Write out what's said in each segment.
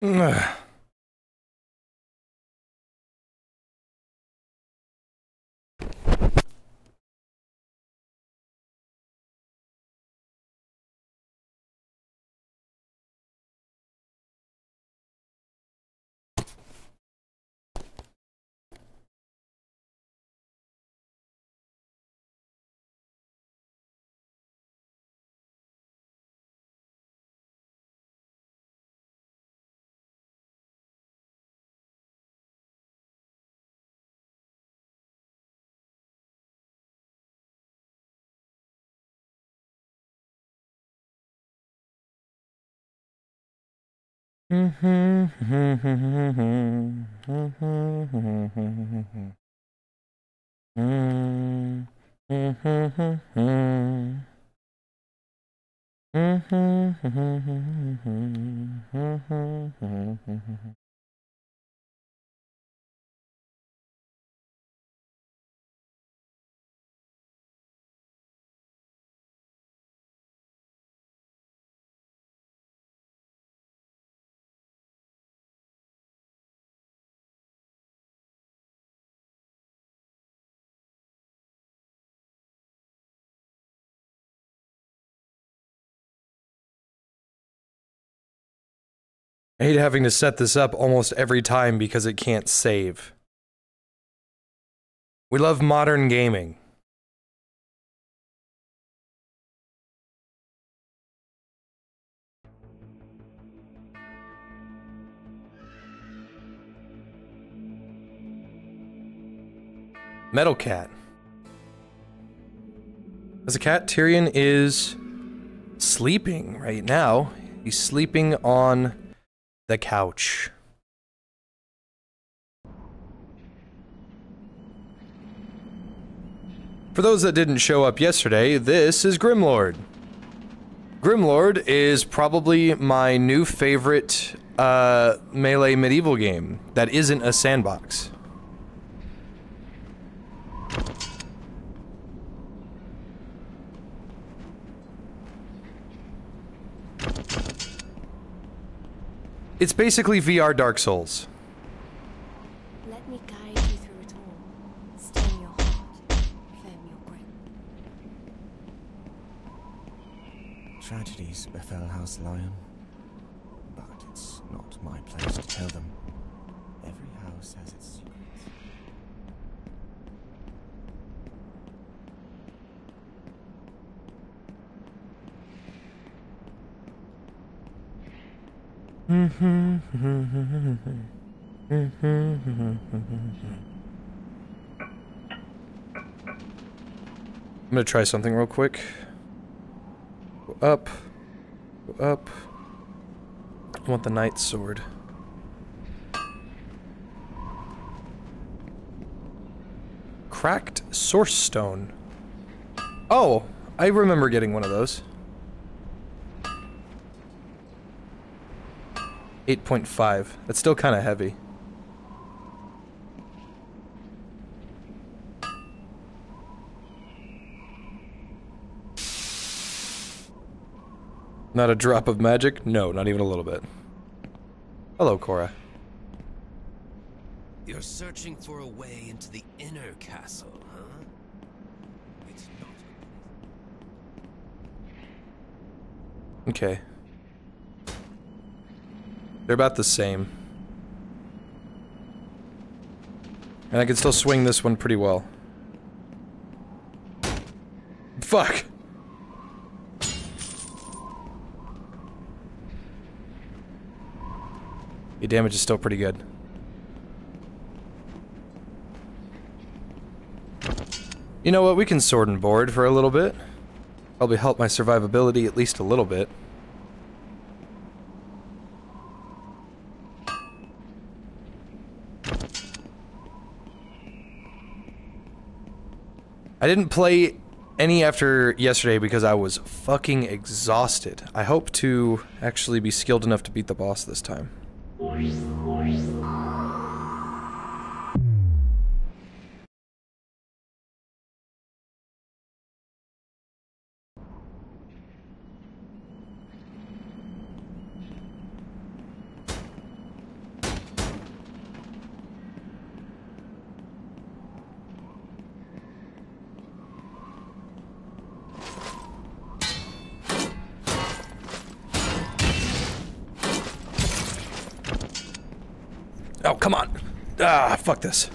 嗯 Mm-hmm. I hate having to set this up almost every time because it can't save. We love modern gaming. Metal Cat. As a cat, Tyrion is sleeping right now. He's sleeping on the couch. For those that didn't show up yesterday, this is Grimlord. Grimlord is probably my new favorite uh, melee medieval game that isn't a sandbox. It's basically VR Dark Souls. Let me guide you through it all. Stern your heart, firm your grip. Tragedies befell House Lion, but it's not my place to tell them. Every house has its secrets. I'm gonna try something real quick. Go up. Go up. I want the knight's sword. Cracked source stone. Oh, I remember getting one of those. 8.5. That's still kind of heavy. Not a drop of magic? No, not even a little bit. Hello, Cora. You're searching for a way into the inner castle, huh? Okay. They're about the same. And I can still swing this one pretty well. Fuck! Your damage is still pretty good. You know what, we can sword and board for a little bit. Probably help my survivability at least a little bit. Didn't play any after yesterday because I was fucking exhausted. I hope to actually be skilled enough to beat the boss this time. Fuck this.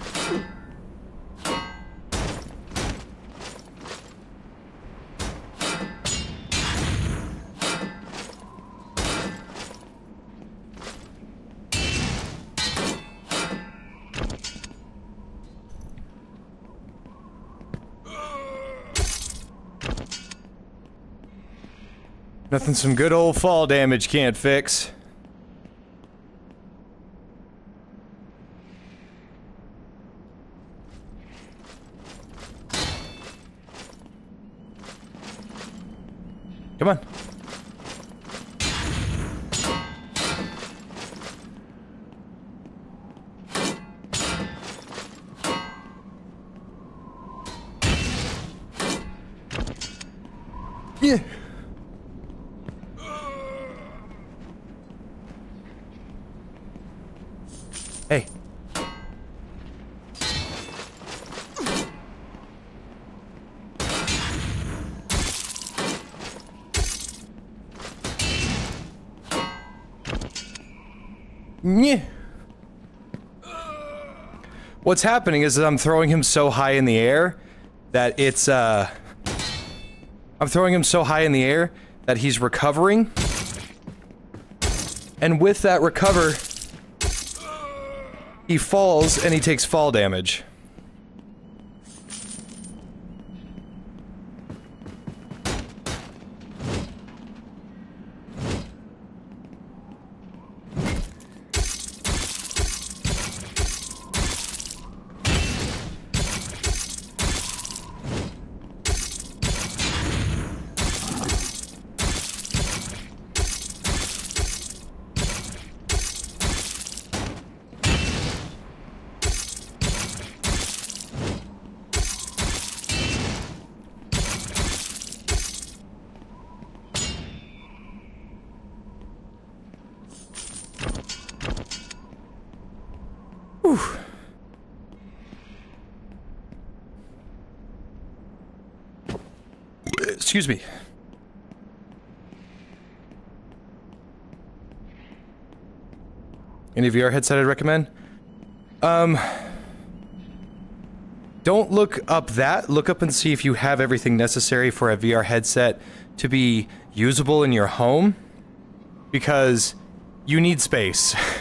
Nothing some good old fall damage can't fix. Come on. Yeah. Hey. Yeah. What's happening is that I'm throwing him so high in the air that it's, uh... I'm throwing him so high in the air that he's recovering. And with that recover, he falls and he takes fall damage. Excuse me. Any VR headset I'd recommend? Um, don't look up that. Look up and see if you have everything necessary for a VR headset to be usable in your home. Because you need space.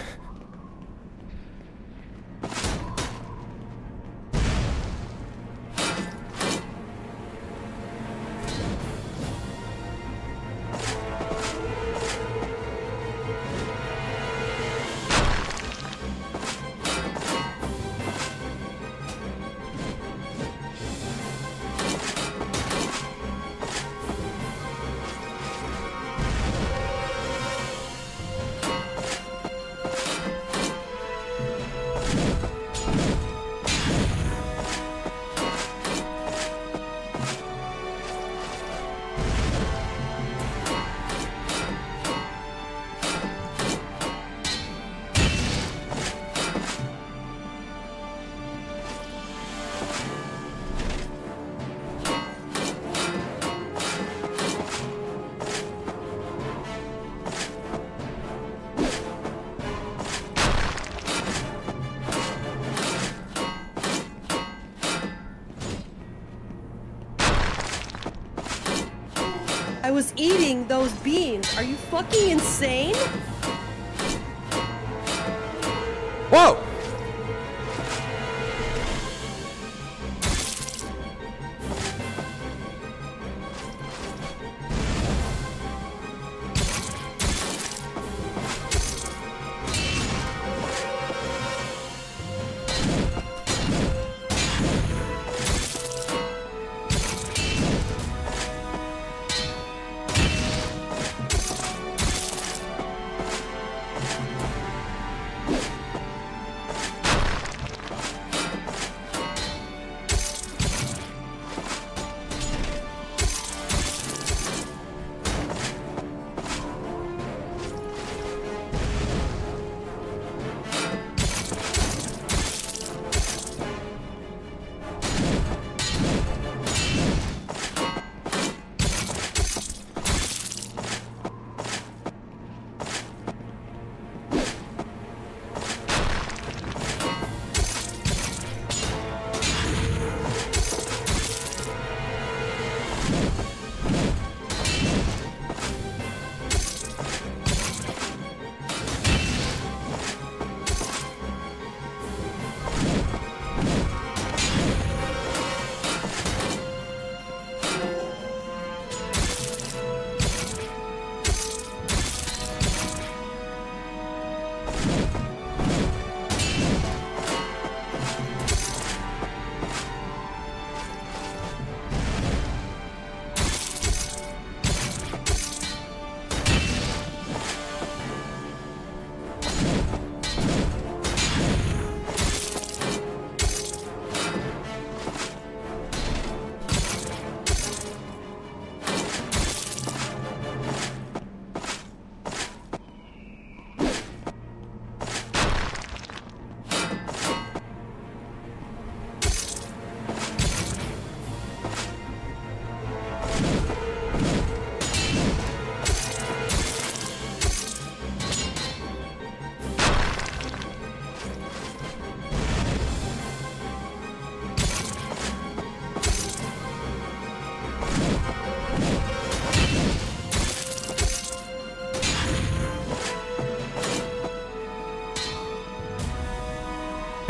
fucking insane?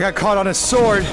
Got caught on his sword.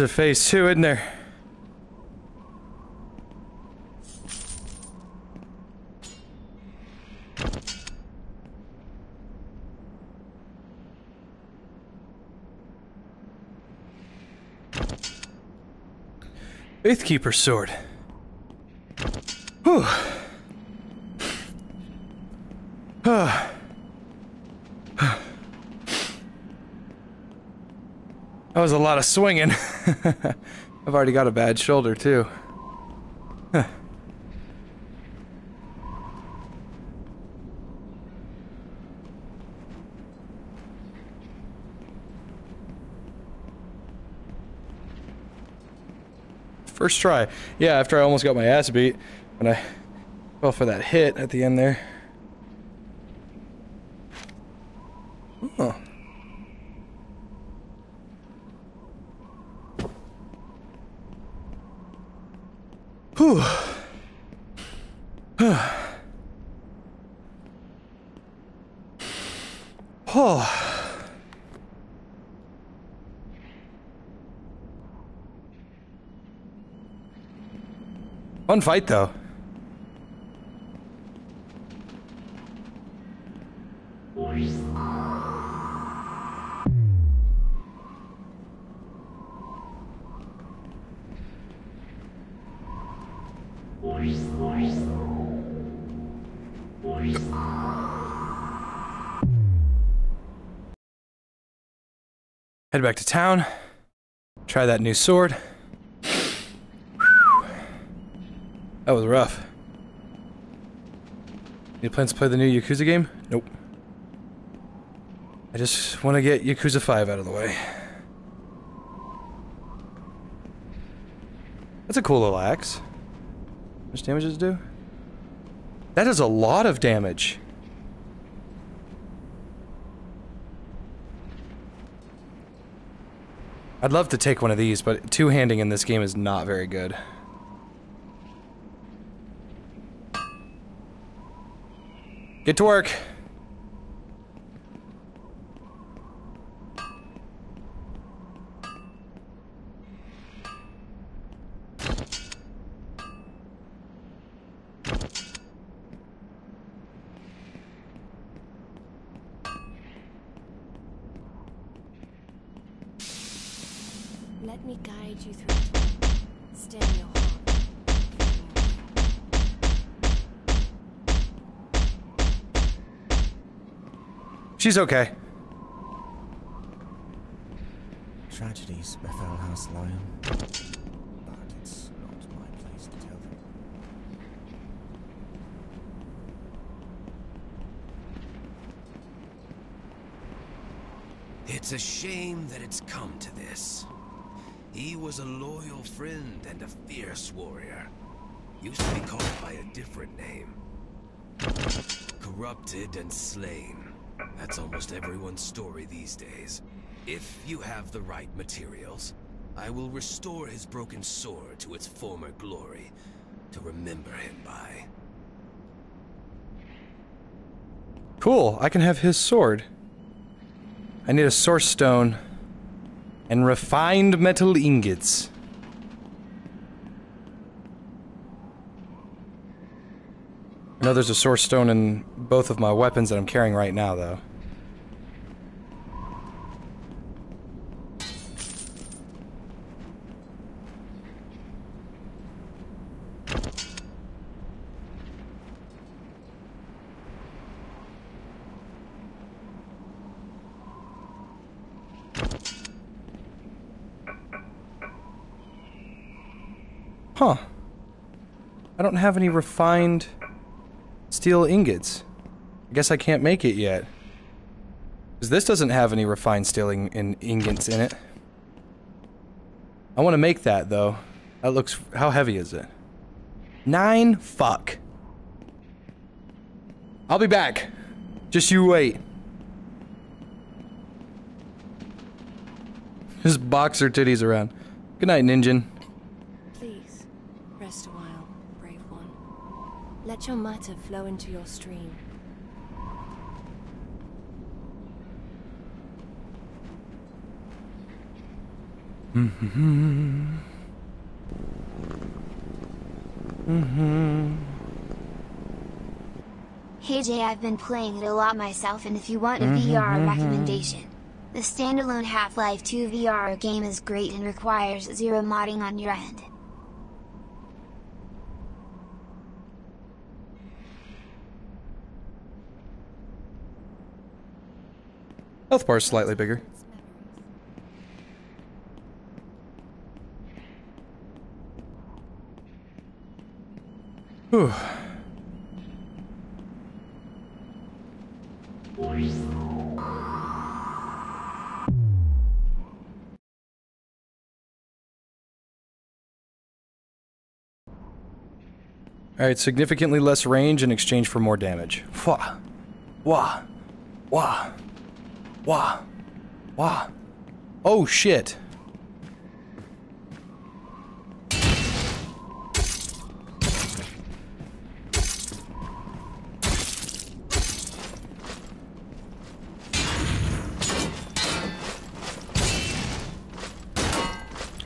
There's a phase two, isn't there? Faithkeeper sword. Whew. Ah. That was a lot of swinging. I've already got a bad shoulder, too. First try. Yeah, after I almost got my ass beat when I fell for that hit at the end there. Oh. Whew. oh. Fun fight though. Head back to town. Try that new sword. That was rough. Any plans to play the new Yakuza game? Nope. I just want to get Yakuza 5 out of the way. That's a cool little axe. How much damage does it do? That does a lot of damage. I'd love to take one of these, but two-handing in this game is not very good. Get to work. Let me guide you through it. Stay in your heart. Firm your She's okay. Tragedies befell House Lion, but it's not my place to tell them. It's a shame that it's come to this. He was a loyal friend and a fierce warrior. Used to be called by a different name. Corrupted and slain. That's almost everyone's story these days. If you have the right materials, I will restore his broken sword to its former glory, to remember him by. Cool, I can have his sword. I need a source stone and refined metal ingots. I know there's a source stone in both of my weapons that I'm carrying right now, though. Huh. I don't have any refined steel ingots. I guess I can't make it yet. Because this doesn't have any refined steel in in ingots in it. I want to make that, though. That looks... How heavy is it? Nine? Fuck. I'll be back. Just you wait. Just boxer titties around. Good night, Ninjin. Please, rest a while, brave one. Let your matter flow into your stream. Hey Jay, I've been playing it a lot myself and if you want a VR mm-hmm, mm-hmm. recommendation, the standalone Half-Life 2 VR game is great and requires zero modding on your end. Health bar's slightly bigger. Whew. Alright, significantly less range in exchange for more damage. Wah. Wah. Wah. Wah. Wah. Oh shit.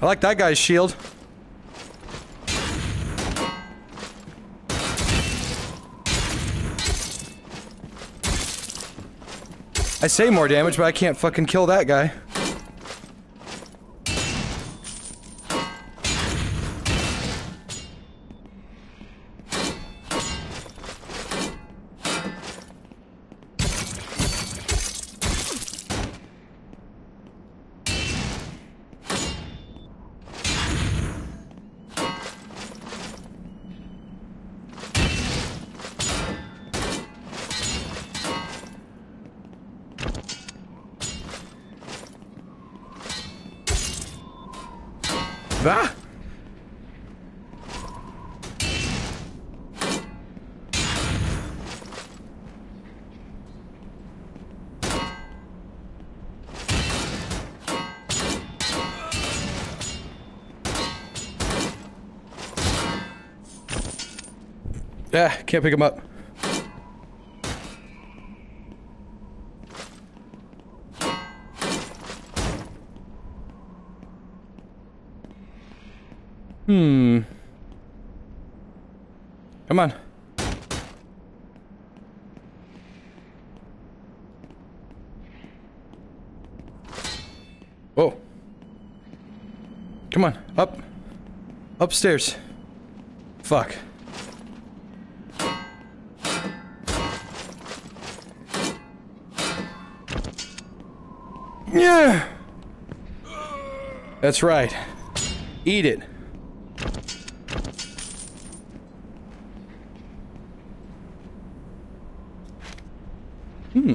I like that guy's shield. I say more damage, but I can't fucking kill that guy. Can't pick him up. Hmm. Come on. Whoa. Come on, up. Upstairs. Fuck. Yeah. That's right. Eat it. Hmm.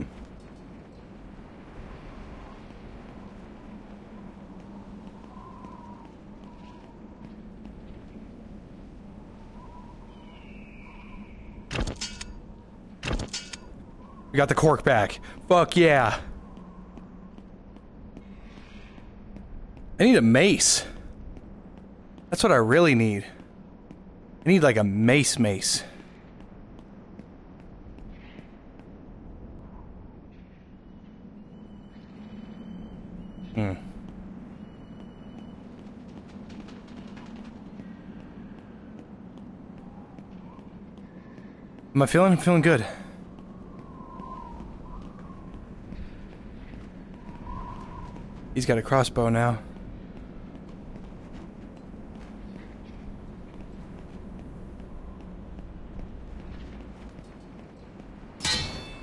We got the cork back. Fuck yeah. I need a mace. That's what I really need. I need like a mace mace. Hmm. Am I feeling? I'm feeling good. He's got a crossbow now.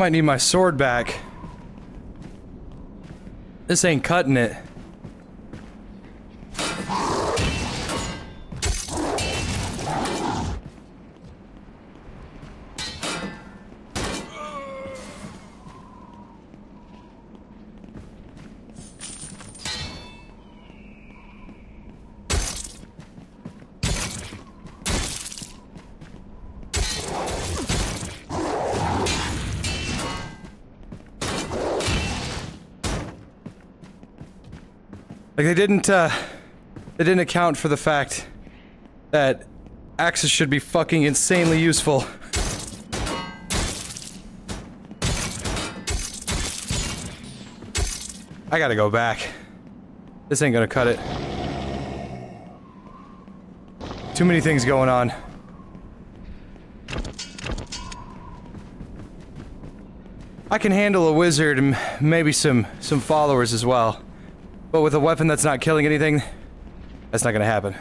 Might need my sword back. This ain't cutting it. They didn't, uh, they didn't account for the fact that axes should be fucking insanely useful. I gotta go back. This ain't gonna cut it. Too many things going on. I can handle a wizard and maybe some some followers as well. But with a weapon that's not killing anything, that's not gonna happen.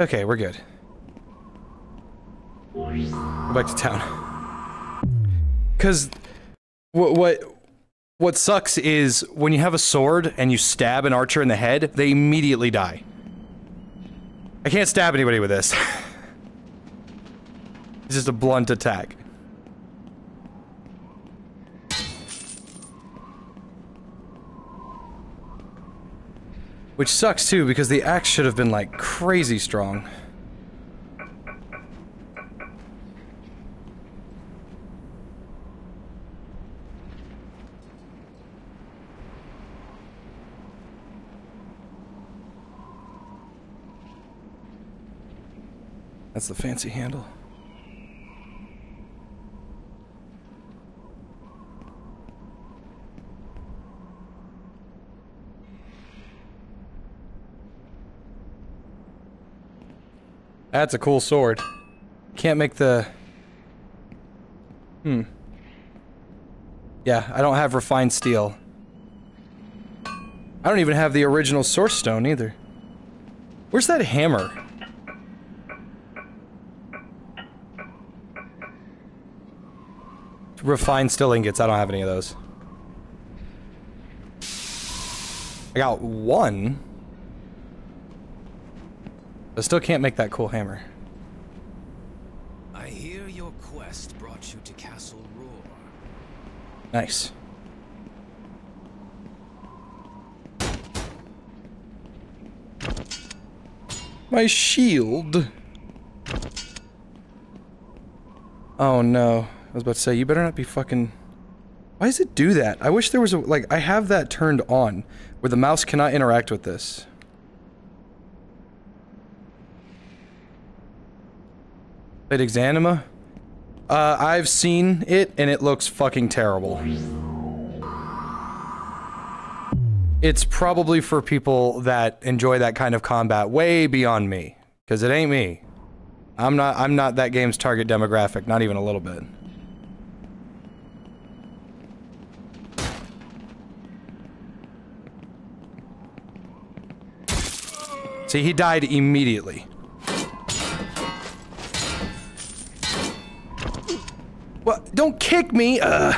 Okay, we're good. Go back to town. Cause what what what sucks is when you have a sword and you stab an archer in the head, they immediately die. I can't stab anybody with this. it's just a blunt attack. Which sucks too, because the axe should have been like crazy strong. That's the fancy handle. That's a cool sword. Can't make the... Hmm. Yeah, I don't have refined steel. I don't even have the original source stone either. Where's that hammer? Refined steel ingots, I don't have any of those. I got one. I still can't make that cool hammer. I hear your quest brought you to Castle Roar. Nice. My shield. Oh no. I was about to say, you better not be fucking... Why does it do that? I wish there was a... Like, I have that turned on, where the mouse cannot interact with this. Played Exanima? Uh, I've seen it, and it looks fucking terrible. It's probably for people that enjoy that kind of combat way beyond me. Because it ain't me. I'm not, I'm not that game's target demographic, not even a little bit. See, he died immediately. What? Don't kick me! Uh.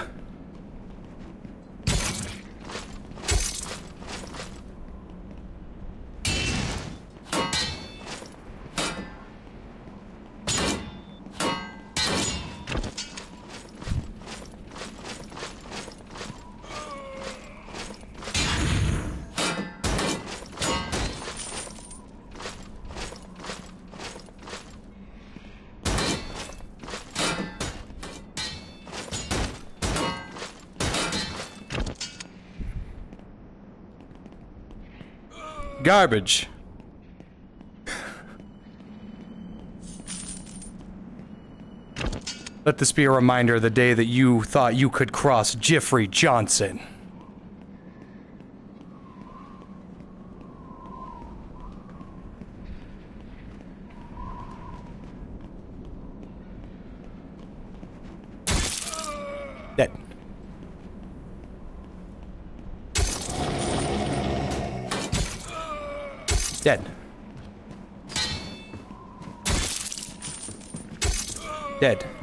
Garbage. Let this be a reminder of the day that you thought you could cross Jeffrey Johnson. Dead.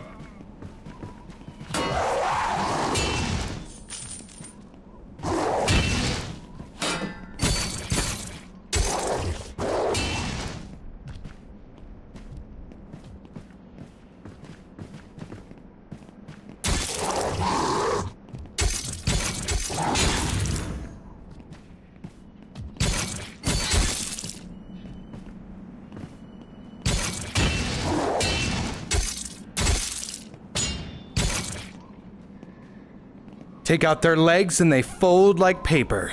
Take out their legs and they fold like paper.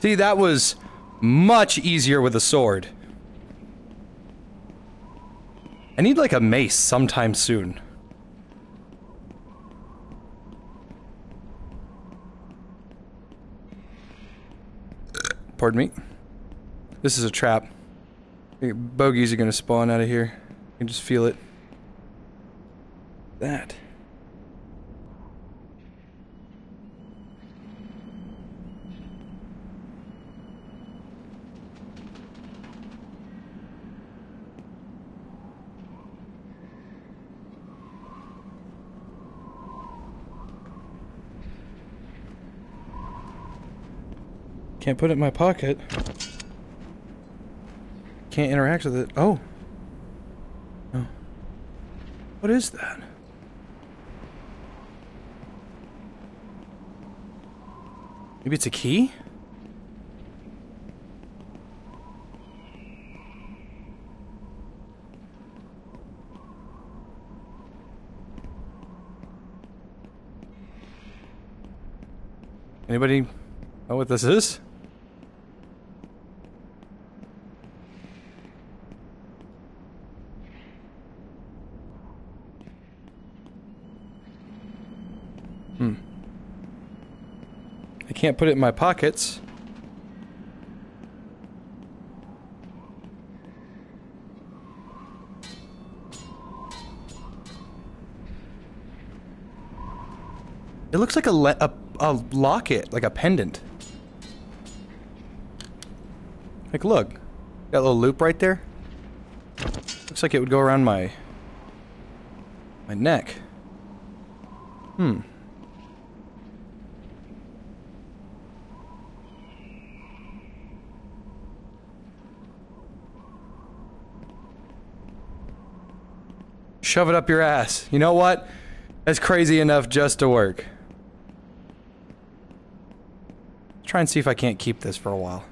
See, that was much easier with a sword. I need like a mace sometime soon. Pardon me. This is a trap. Bogies are gonna spawn out of here. You can just feel it. That. Can't put it in my pocket. Can't interact with it. Oh. Oh. What is that? Maybe it's a key? Anybody know what this is? Can't put it in my pockets. It looks like a, a, a locket, like a pendant. Like, look. A little loop right there. Looks like it would go around my... my neck. Hmm. Shove it up your ass. You know what? That's crazy enough just to work. Try and see if I can't keep this for a while.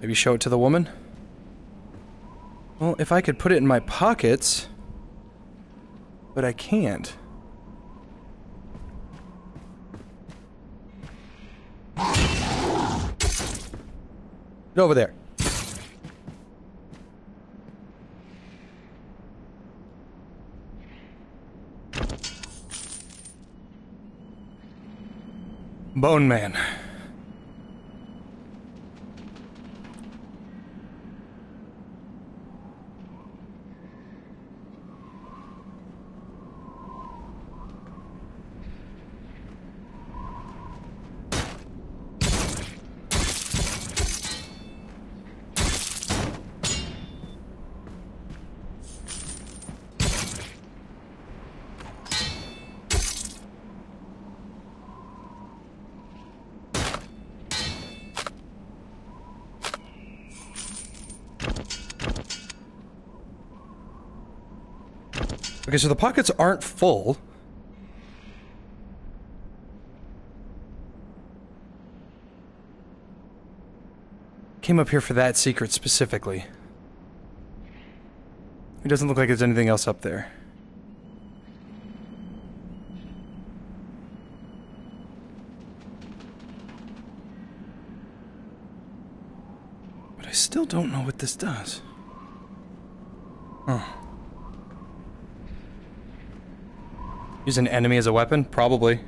Maybe show it to the woman? Well, if I could put it in my pockets... But I can't. Get over there. Bone Man. Okay, so the pockets aren't full. Came up here for that secret specifically. It doesn't look like there's anything else up there. But I still don't know what this does. Use an enemy as a weapon? Probably.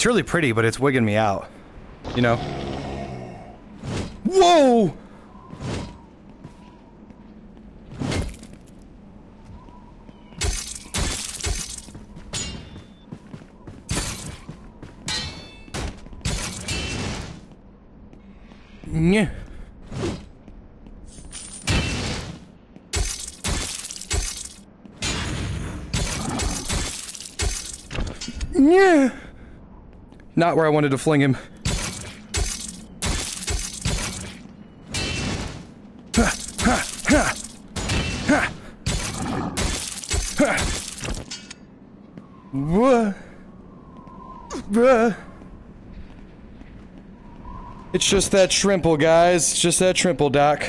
It's really pretty, but it's wigging me out. You know? Not where I wanted to fling him. It's just that shrimple, guys. It's just that shrimple, Doc.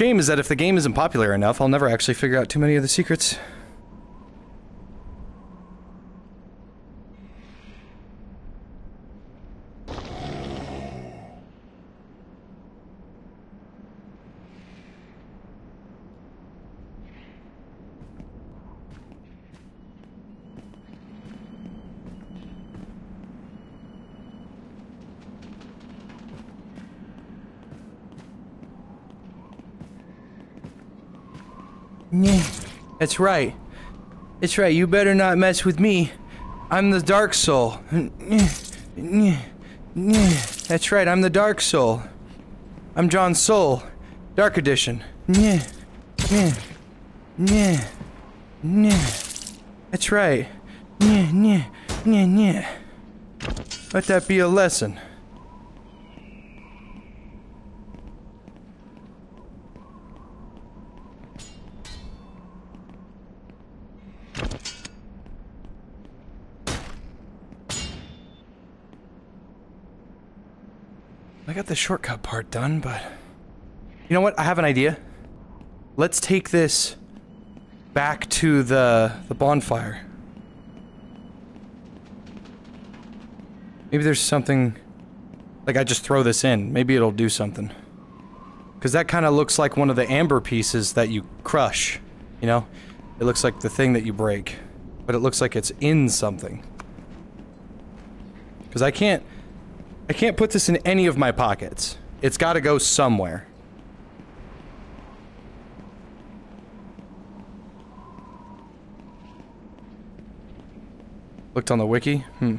Shame is that if the game isn't popular enough, I'll never actually figure out too many of the secrets. Yeah, that's right. That's right, you better not mess with me. I'm the Dark Soul. That's right, I'm the Dark Soul. I'm John Soul. Dark Edition. That's right. Let that be a lesson. I got the shortcut part done, but... You know what? I have an idea. Let's take this back to the, the bonfire. Maybe there's something... Like, I just throw this in. Maybe it'll do something. Because that kind of looks like one of the amber pieces that you crush. You know? It looks like the thing that you break. But it looks like it's in something. Because I can't... I can't put this in any of my pockets. It's got to go somewhere. Looked on the wiki? Hmm.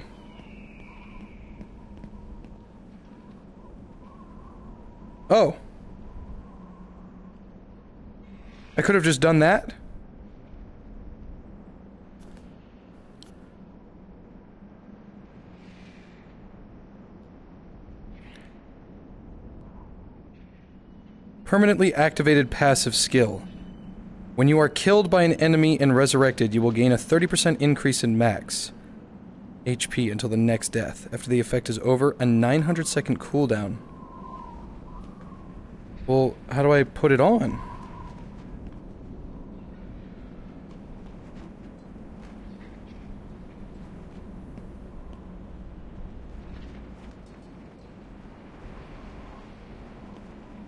Oh. I could have just done that? Permanently activated passive skill. When you are killed by an enemy and resurrected, you will gain a 30% increase in max HP until the next death. After the effect is over, a 900 second cooldown. Well, how do I put it on?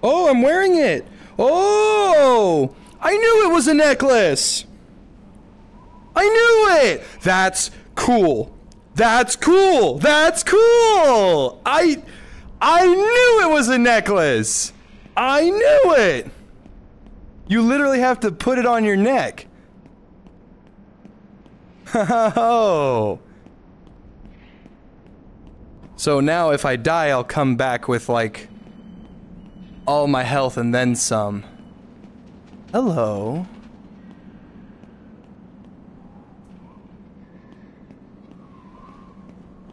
Oh, I'm wearing it! Oh! I knew it was a necklace! I knew it! That's cool. That's cool. That's cool. I I knew it was a necklace. I knew it. You literally have to put it on your neck. Oh. So now if I die, I'll come back with like all my health and then some. Hello.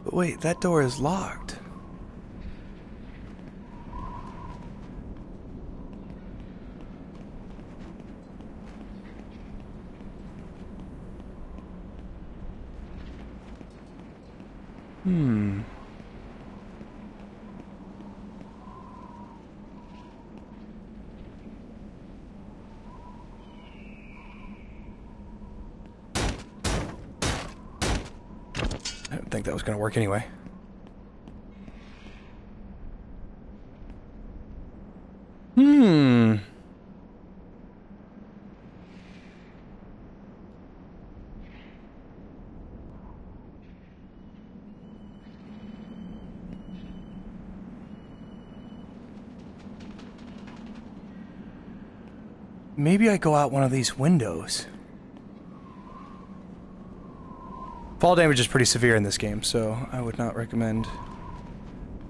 But wait, that door is locked. Hmm. I didn't think that was going to work anyway. Hmm. Maybe I go out one of these windows. Fall damage is pretty severe in this game, so I would not recommend.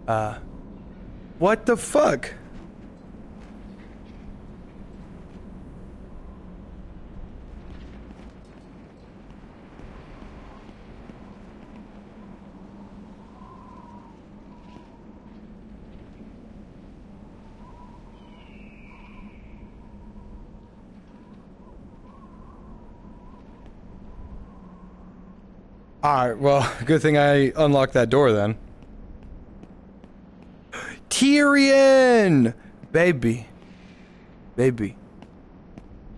Uh. What the fuck? Alright, well, good thing I unlocked that door then. Tyrion! Baby. Baby.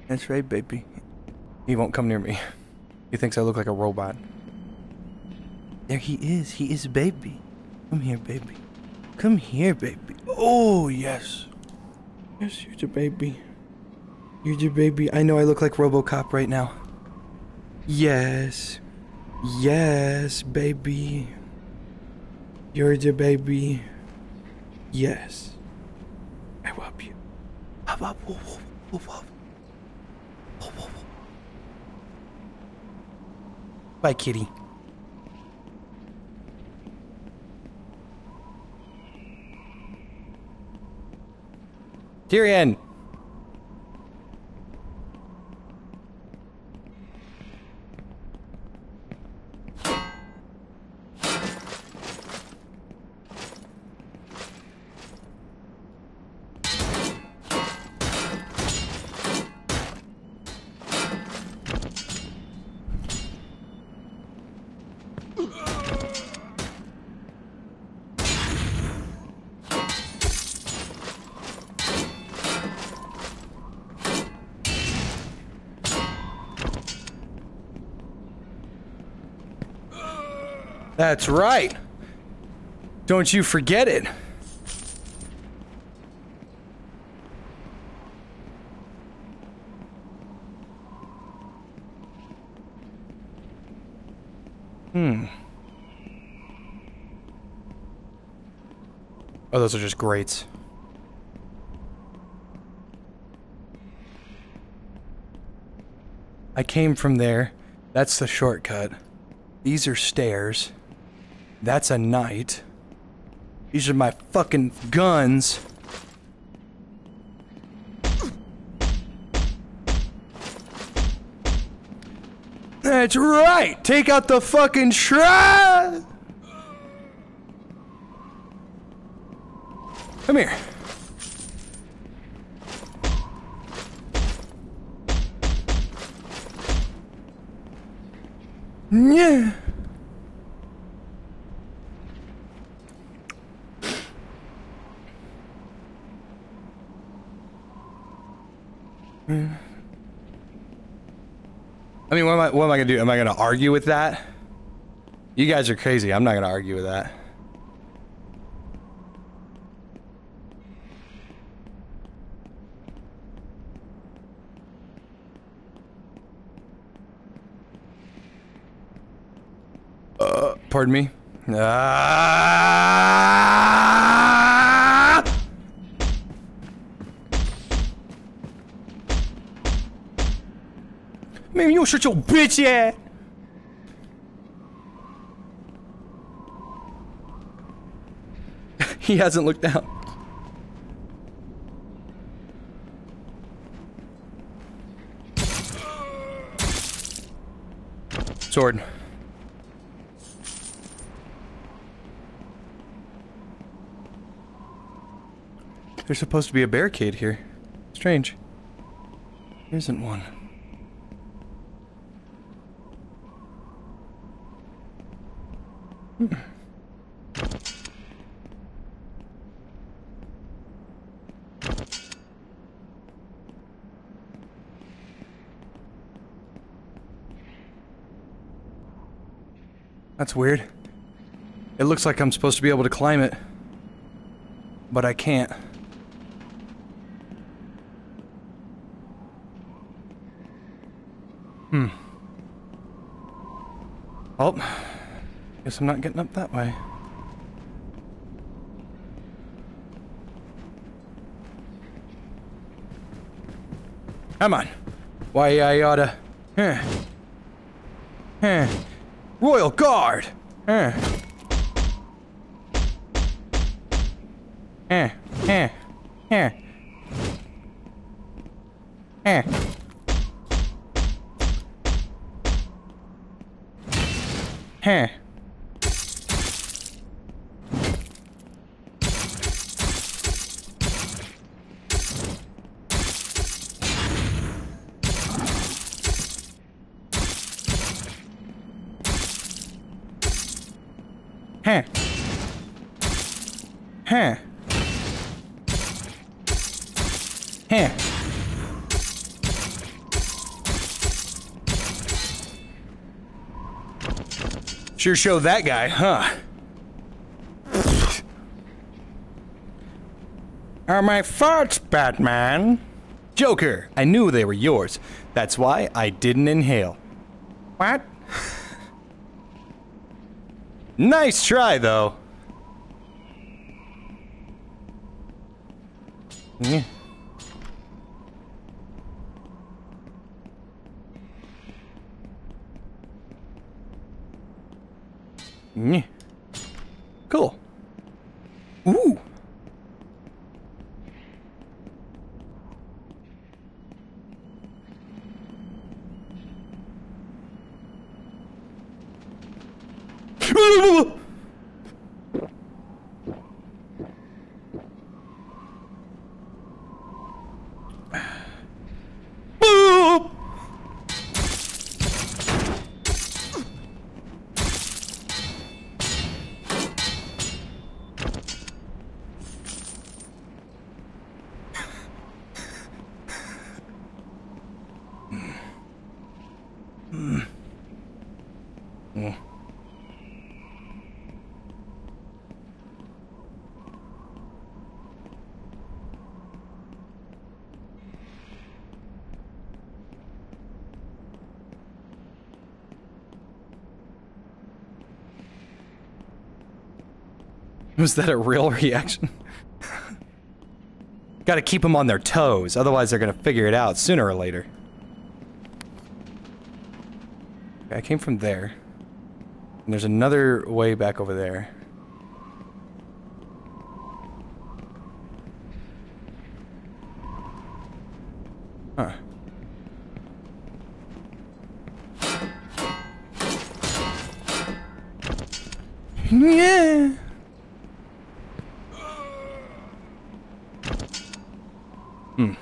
That's right, baby. He won't come near me. He thinks I look like a robot. There he is. He is baby. Come here, baby. Come here, baby. Oh, yes. Yes, you're the baby. You're the baby. I know I look like Robocop right now. Yes. Yes, baby. You're the baby. Yes. I love you. Bye, kitty. Tyrion! That's right. Don't you forget it. Hmm. Oh, those are just grates. I came from there. That's the shortcut. These are stairs. That's a knight. These are my fucking guns. That's right! Take out the fucking shrine! Come here. Yeah. I mean, what am I, what am I gonna do? Am I gonna argue with that? You guys are crazy. I'm not gonna argue with that. Uh, pardon me. Ah! You shut your bitch ass. he hasn't looked down. Sword. There's supposed to be a barricade here. Strange. There isn't one. That's weird. It looks like I'm supposed to be able to climb it. But I can't. Hmm. Oh. Guess I'm not getting up that way. Come on. Why I oughta... Huh. Huh. Royal Guard! Huh. Sure showed that guy, huh? Are my farts, Batman? Joker, I knew they were yours. That's why I didn't inhale. What? nice try, though. Yeah. Yeah. Cool. Ooh. Boop. Was that a real reaction? Gotta keep them on their toes, otherwise they're gonna figure it out sooner or later. Okay, I came from there. And there's another way back over there. Huh. Yeah. Hmm.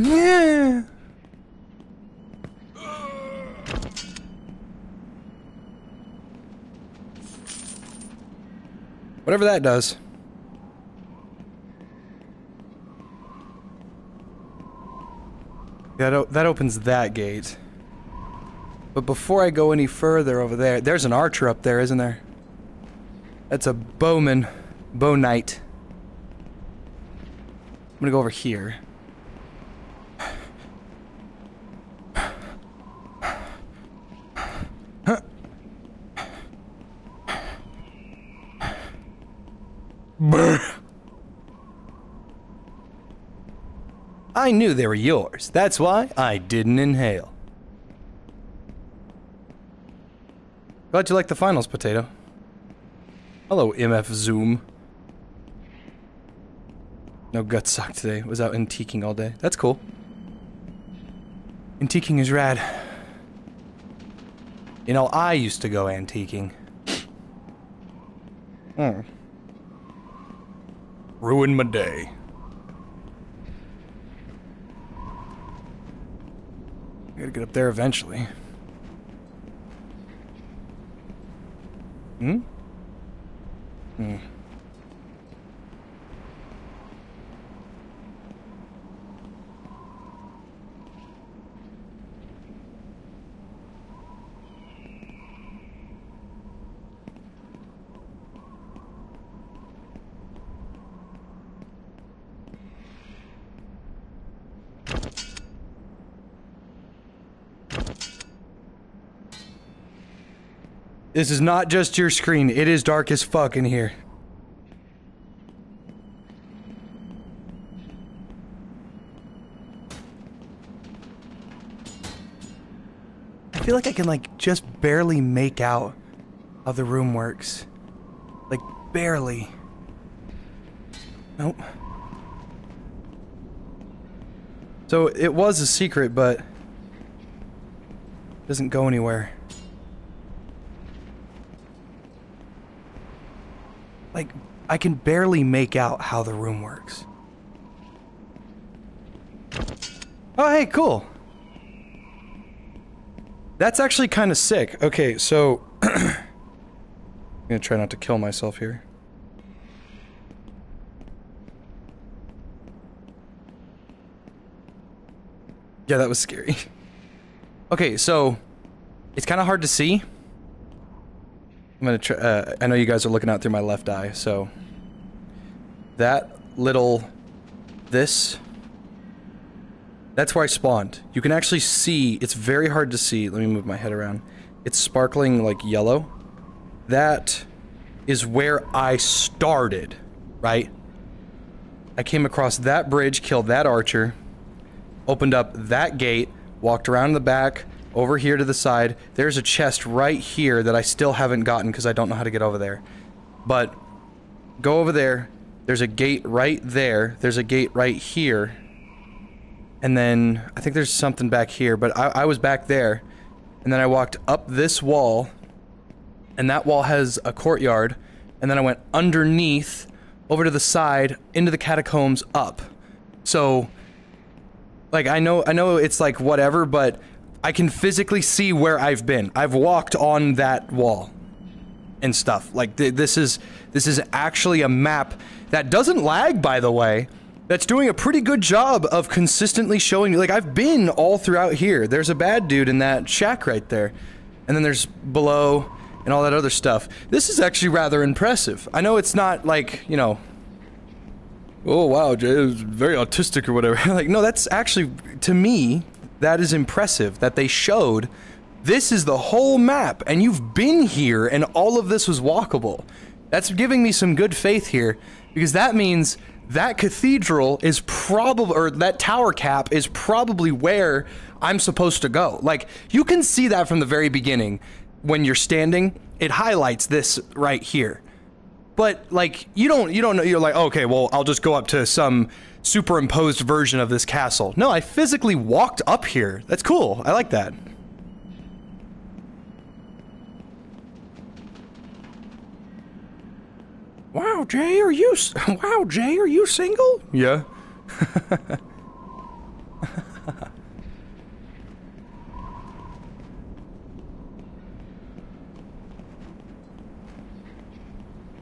Yeah. Whatever that does. That, that opens that gate. But before I go any further over there, there's an archer up there, isn't there? That's a bowman. Bow knight. I'm gonna go over here. I knew they were yours. That's why I didn't inhale. Glad you like the finals, Potato. Hello, MF Zoom. No gut suck today. Was out antiquing all day. That's cool. Antiquing is rad. You know, I used to go antiquing. Hmm. Ruined my day. Get up there eventually. Hmm? This is not just your screen. It is dark as fuck in here. I feel like I can like just barely make out how the room works. Like barely. Nope. So it was a secret, but Doesn't go anywhere. Like, I can barely make out how the room works. Oh, hey, cool. That's actually kind of sick. Okay, so... I'm gonna try not to kill myself here. Yeah, that was scary. okay, so... It's kind of hard to see. I'm gonna try... Uh, I know you guys are looking out through my left eye, so... That little... This... That's where I spawned. You can actually see, it's very hard to see. Let me move my head around. It's sparkling like yellow. That is where I started, right? I came across that bridge, killed that archer, opened up that gate, walked around the back, over here to the side. There's a chest right here that I still haven't gotten because I don't know how to get over there. But go over there. There's a gate right there. There's a gate right here. And then I think there's something back here, but I, I was back there. And then I walked up this wall. And that wall has a courtyard. And then I went underneath, over to the side, into the catacombs, up. So, like, I know, I know it's like whatever, but I can physically see where I've been. I've walked on that wall and stuff. Like th this is this is actually a map that doesn't lag, by the way. That's doing a pretty good job of consistently showing you. Like I've been all throughout here. There's a bad dude in that shack right there, and then there's below and all that other stuff. This is actually rather impressive. I know it's not like you know. Oh wow, is very autistic or whatever. like no, that's actually to me that is impressive that they showed this is the whole map and you've been here and all of this was walkable. That's giving me some good faith here because that means that cathedral is probably or that tower cap is probably where I'm supposed to go. Like you can see that from the very beginning when you're standing, it highlights this right here. But like you don't you don't know you're like okay, well, I'll just go up to some superimposed version of this castle. No, I physically walked up here. That's cool. I like that. Wow, Jay, are you Wow, Jay, are you single? Yeah.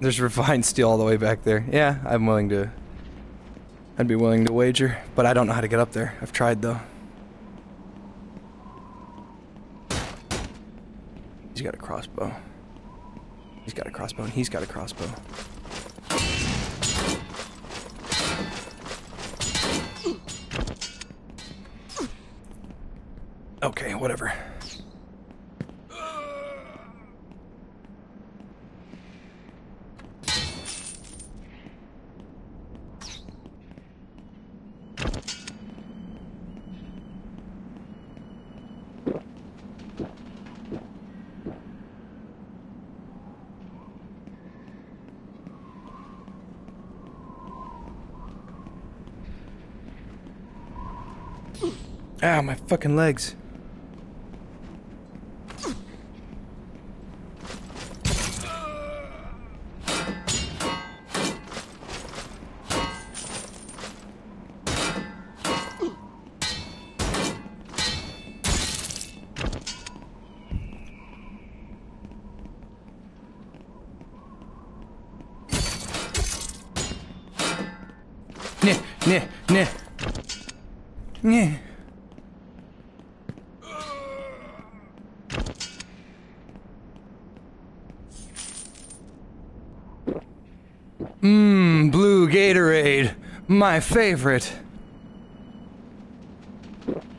There's refined steel all the way back there. Yeah, I'm willing to I'd be willing to wager, but I don't know how to get up there. I've tried though. He's got a crossbow. He's got a crossbow and he's got a crossbow. Okay, whatever. Ow, my fucking legs. Nah, nah, nah. Nah. Mmm, blue Gatorade. My favorite.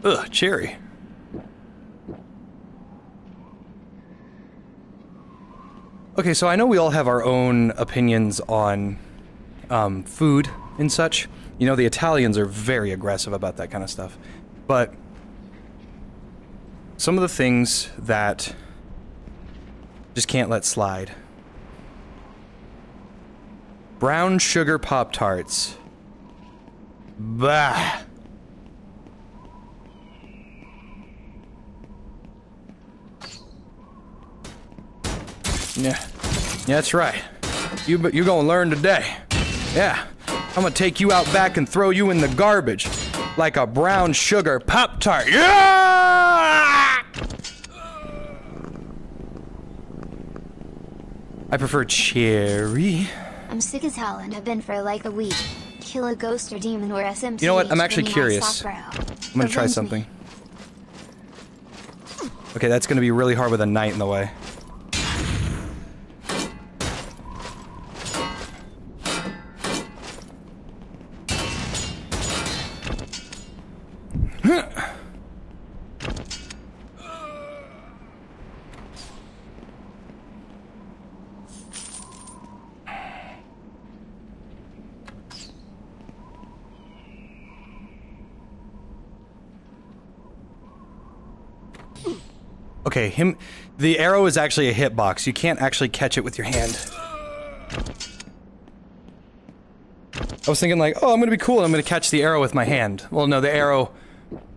Ugh, cherry. Okay, so I know we all have our own opinions on um, food and such. You know, the Italians are very aggressive about that kind of stuff. But some of the things that just can't let slide. Brown sugar Pop Tarts. Bah. Yeah. Yeah, that's right. You, you're gonna learn today. Yeah. I'm gonna take you out back and throw you in the garbage. Like a brown sugar Pop-Tart. Yeah! I prefer cherry. I'm sick as hell and I've been for like a week. Kill a ghost or demon or. You know what? I'm actually curious. I'm I'm gonna try something. Okay, that's gonna be really hard with a knight in the way. Okay, him. The arrow is actually a hitbox. You can't actually catch it with your hand. I was thinking like, oh, I'm gonna be cool. I'm gonna catch the arrow with my hand. Well, no, the arrow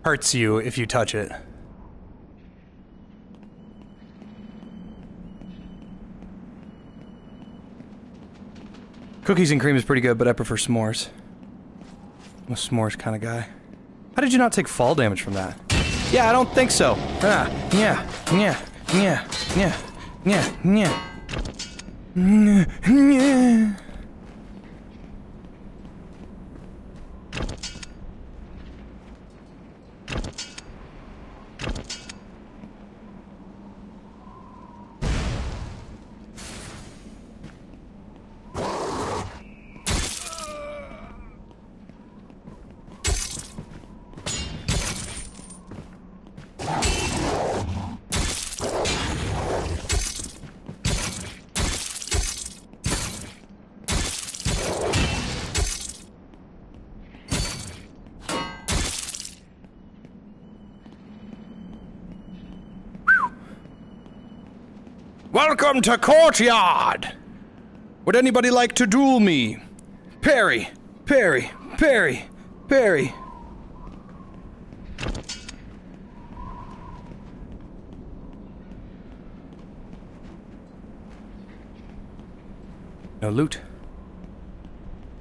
hurts you if you touch it. Cookies and cream is pretty good, but I prefer s'mores. I'm a s'mores kind of guy. How did you not take fall damage from that? Yeah, I don't think so. Ah, yeah, yeah, yeah, yeah, yeah, yeah. Yeah, yeah. Welcome to Courtyard! Would anybody like to duel me? Parry, parry, parry, parry. No loot.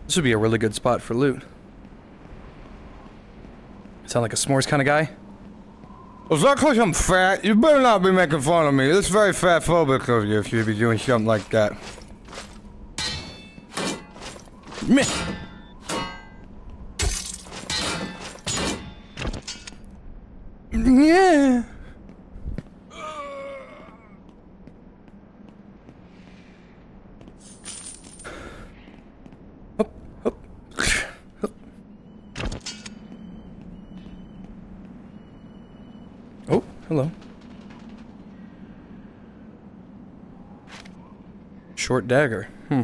This would be a really good spot for loot. Sound like a s'mores kind of guy? That because I'm fat? You better not be making fun of me. It's very fat phobic of you if you be doing something like that. Me. Yeah. Up, up, up. Oh, hello. Short dagger. Hmm.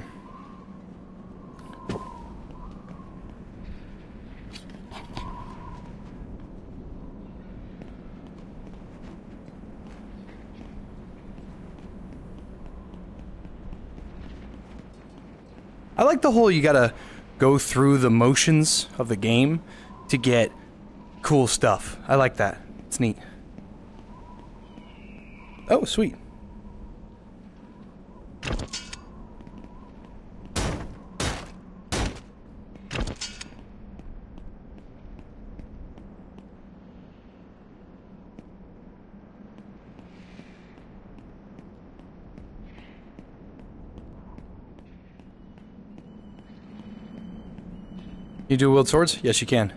I like the whole you gotta go through the motions of the game to get cool stuff. I like that. It's neat. Oh, sweet. You do wield swords? Yes, you can.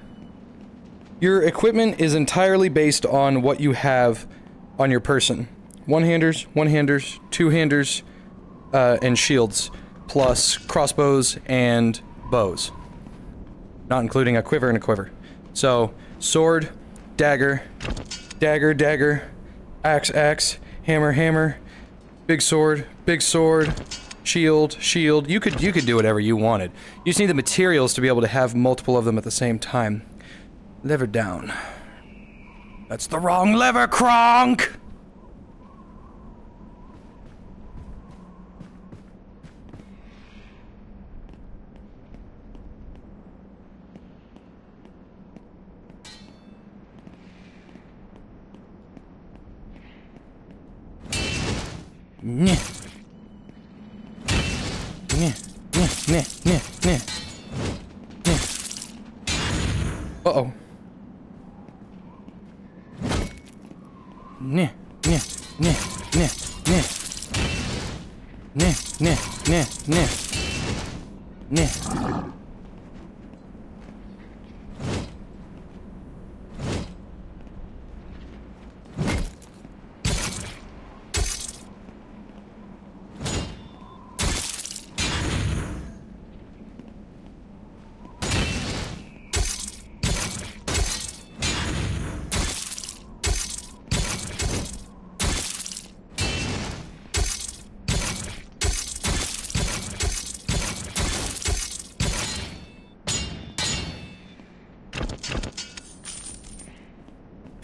Your equipment is entirely based on what you have on your person. One-handers, one-handers, two-handers, uh, and shields, plus crossbows and bows. Not including a quiver and a quiver. So, sword, dagger, dagger, dagger, axe, axe, hammer, hammer, big sword, big sword, shield, shield. You could you could do whatever you wanted. You just need the materials to be able to have multiple of them at the same time. Lever down. That's the wrong lever, Kronk!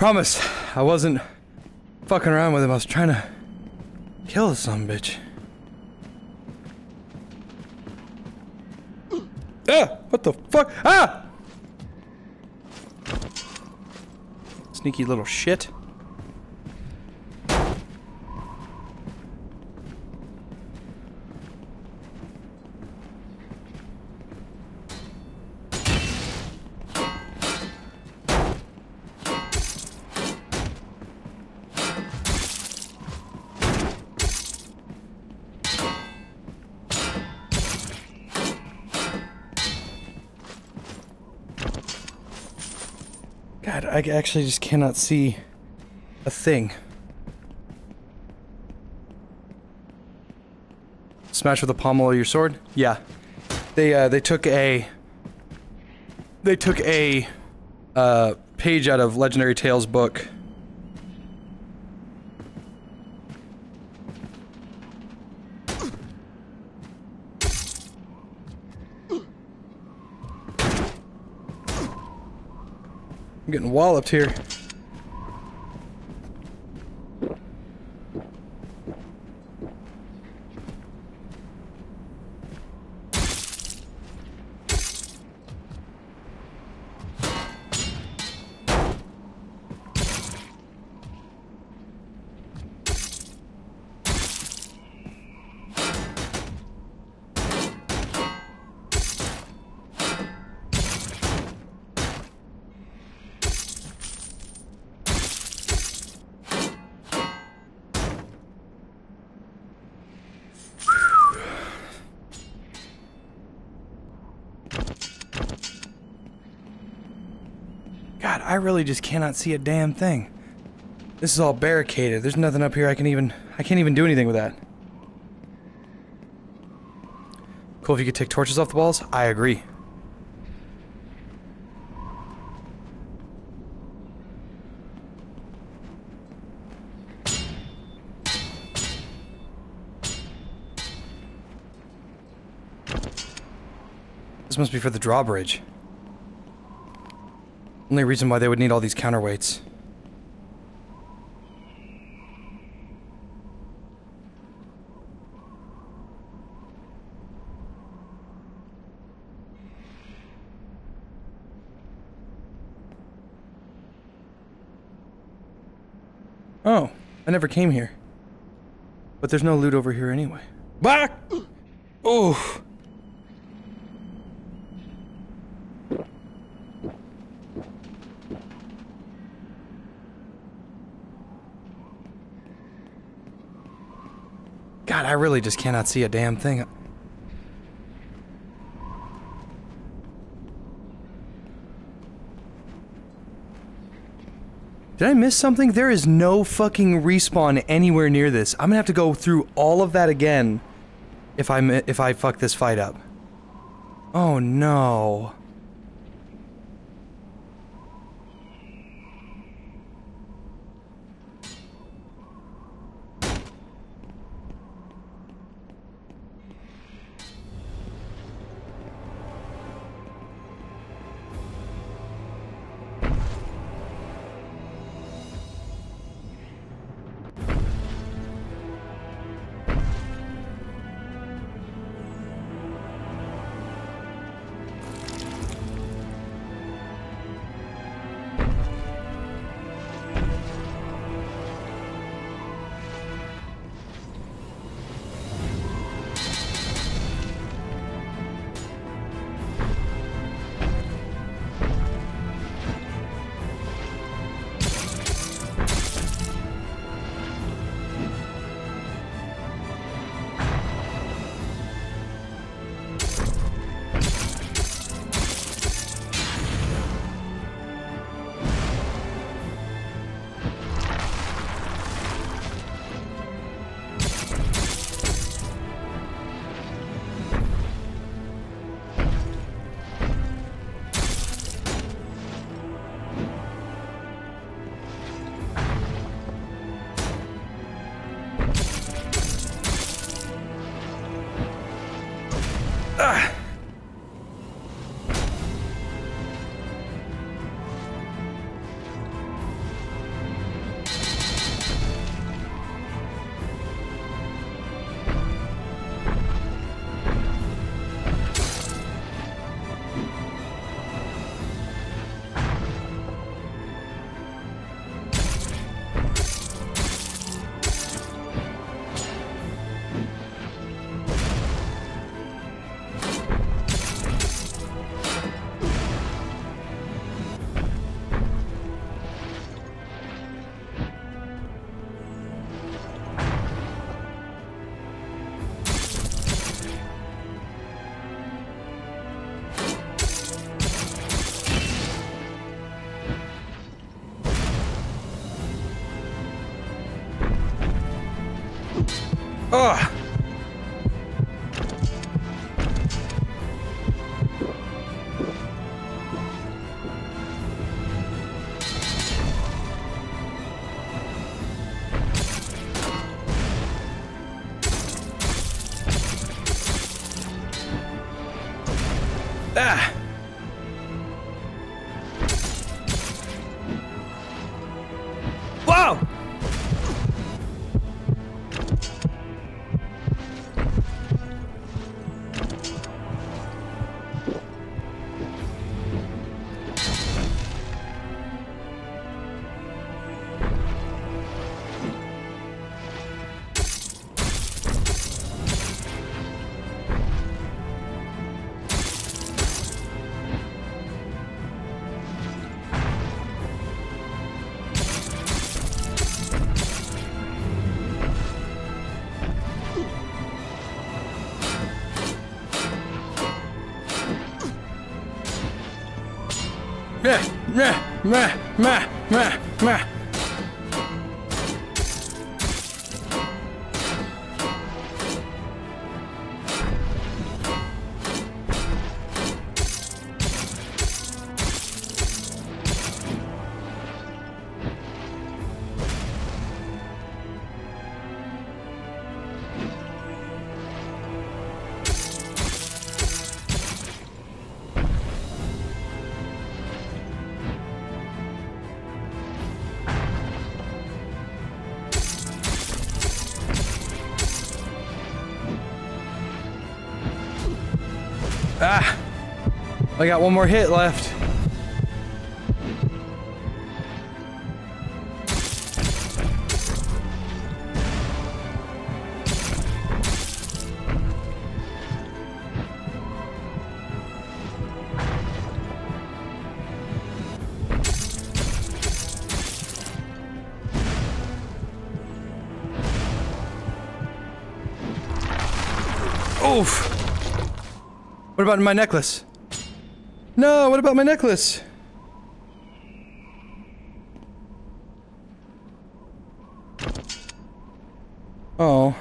Promise, I wasn't fucking around with him. I was trying to kill son bitch. Ah! What the fuck? Ah! Sneaky little shit. God, I actually just cannot see a thing. Smash with the pommel of your sword? Yeah. They uh they took a they took a uh page out of Legendary Tales book. I'm getting walloped here. God, I really just cannot see a damn thing. This is all barricaded. There's nothing up here I can even... I can't even do anything with that. Cool if you could take torches off the walls? I agree. This must be for the drawbridge. Only reason why they would need all these counterweights. Oh, I never came here. But there's no loot over here anyway. Back! Oh. God, I really just cannot see a damn thing. Did I miss something? There is no fucking respawn anywhere near this. I'm gonna have to go through all of that again if I if I fuck this fight up. Oh no. Ah. Meh, meh, I got one more hit left. Oof! What about my necklace? No, what about my necklace? Oh.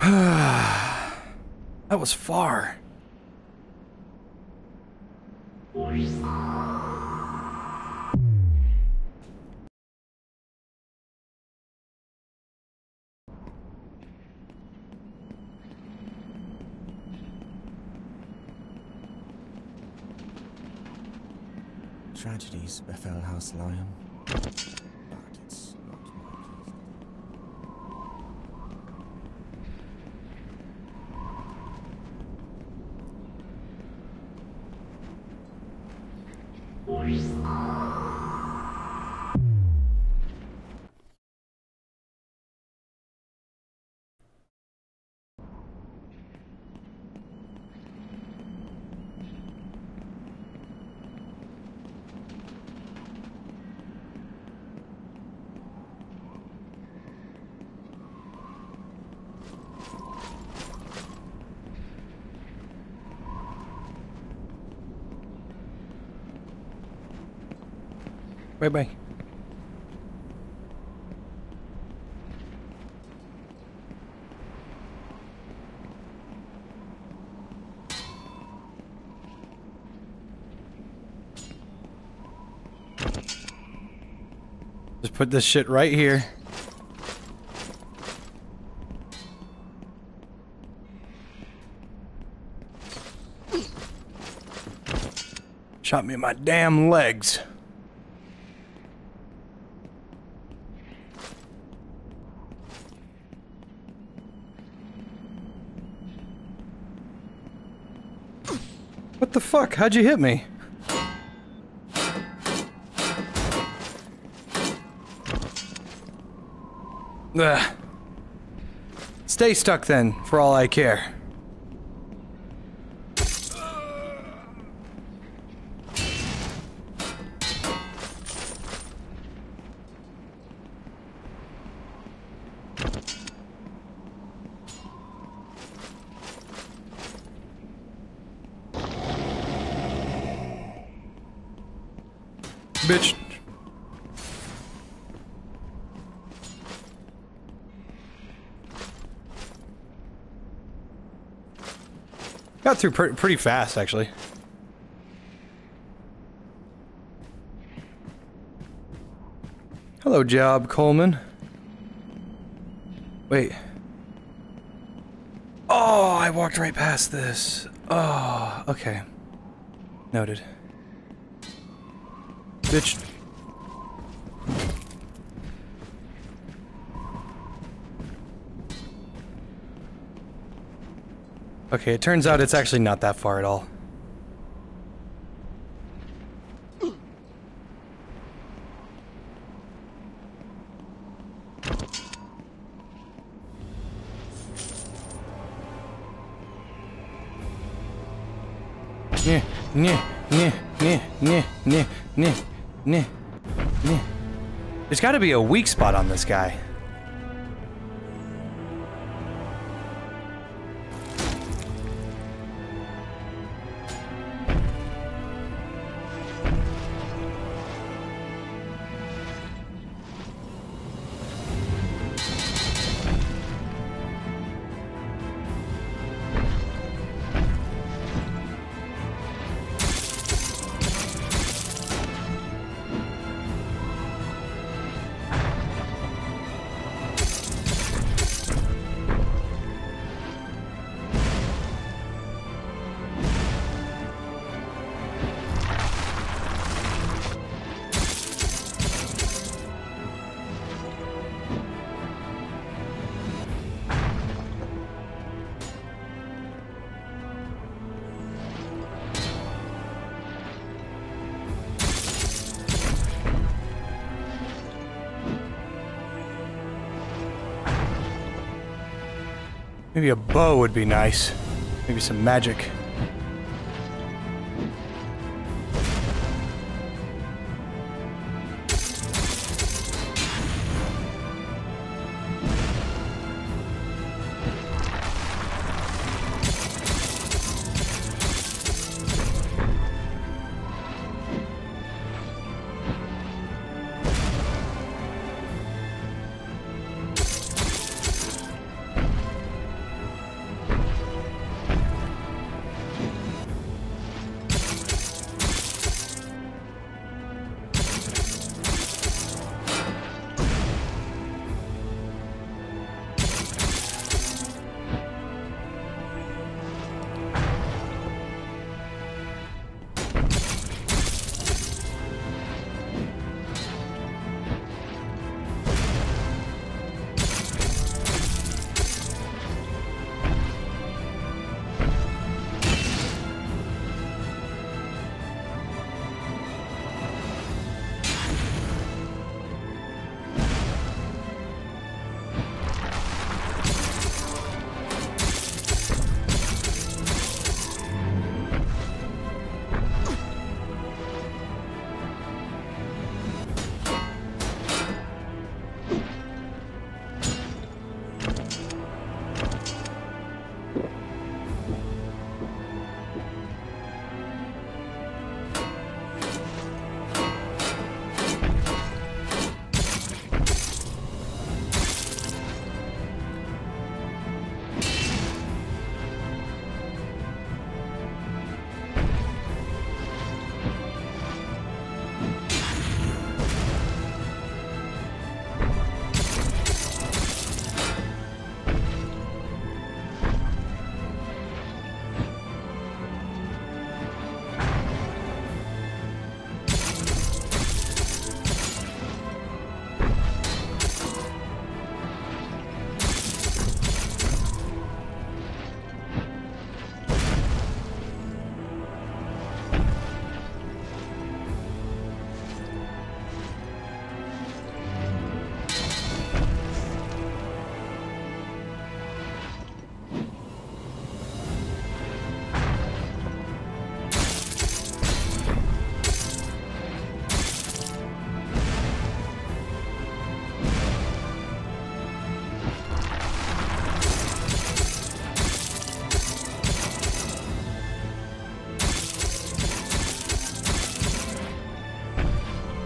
that was far. Tragedies House Lion. Bye bye. Just put this shit right here. Shot me in my damn legs. The fuck? How'd you hit me? Ugh. Stay stuck then, for all I care. Bitch. Got through pre pretty fast, actually. Hello, Job Coleman. Wait. Oh, I walked right past this. Oh, okay. Noted. Bitch. Okay, it turns out it's actually not that far at all. There's gotta be a weak spot on this guy. Maybe a bow would be nice. Maybe some magic.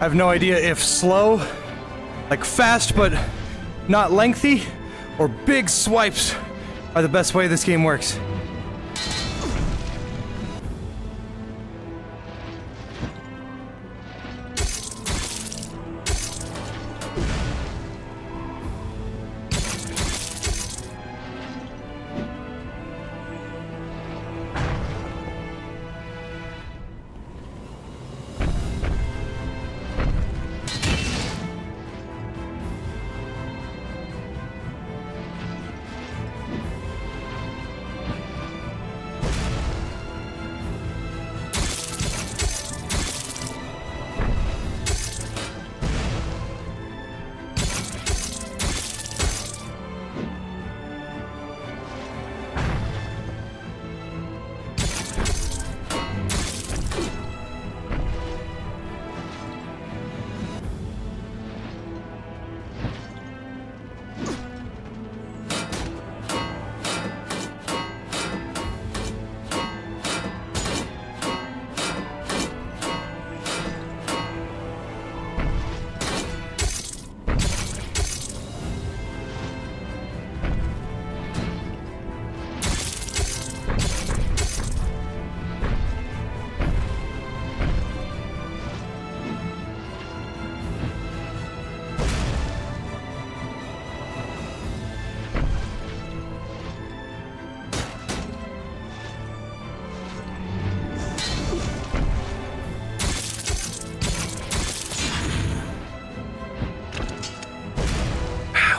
I have no idea if slow, like fast but not lengthy, or big swipes are the best way this game works.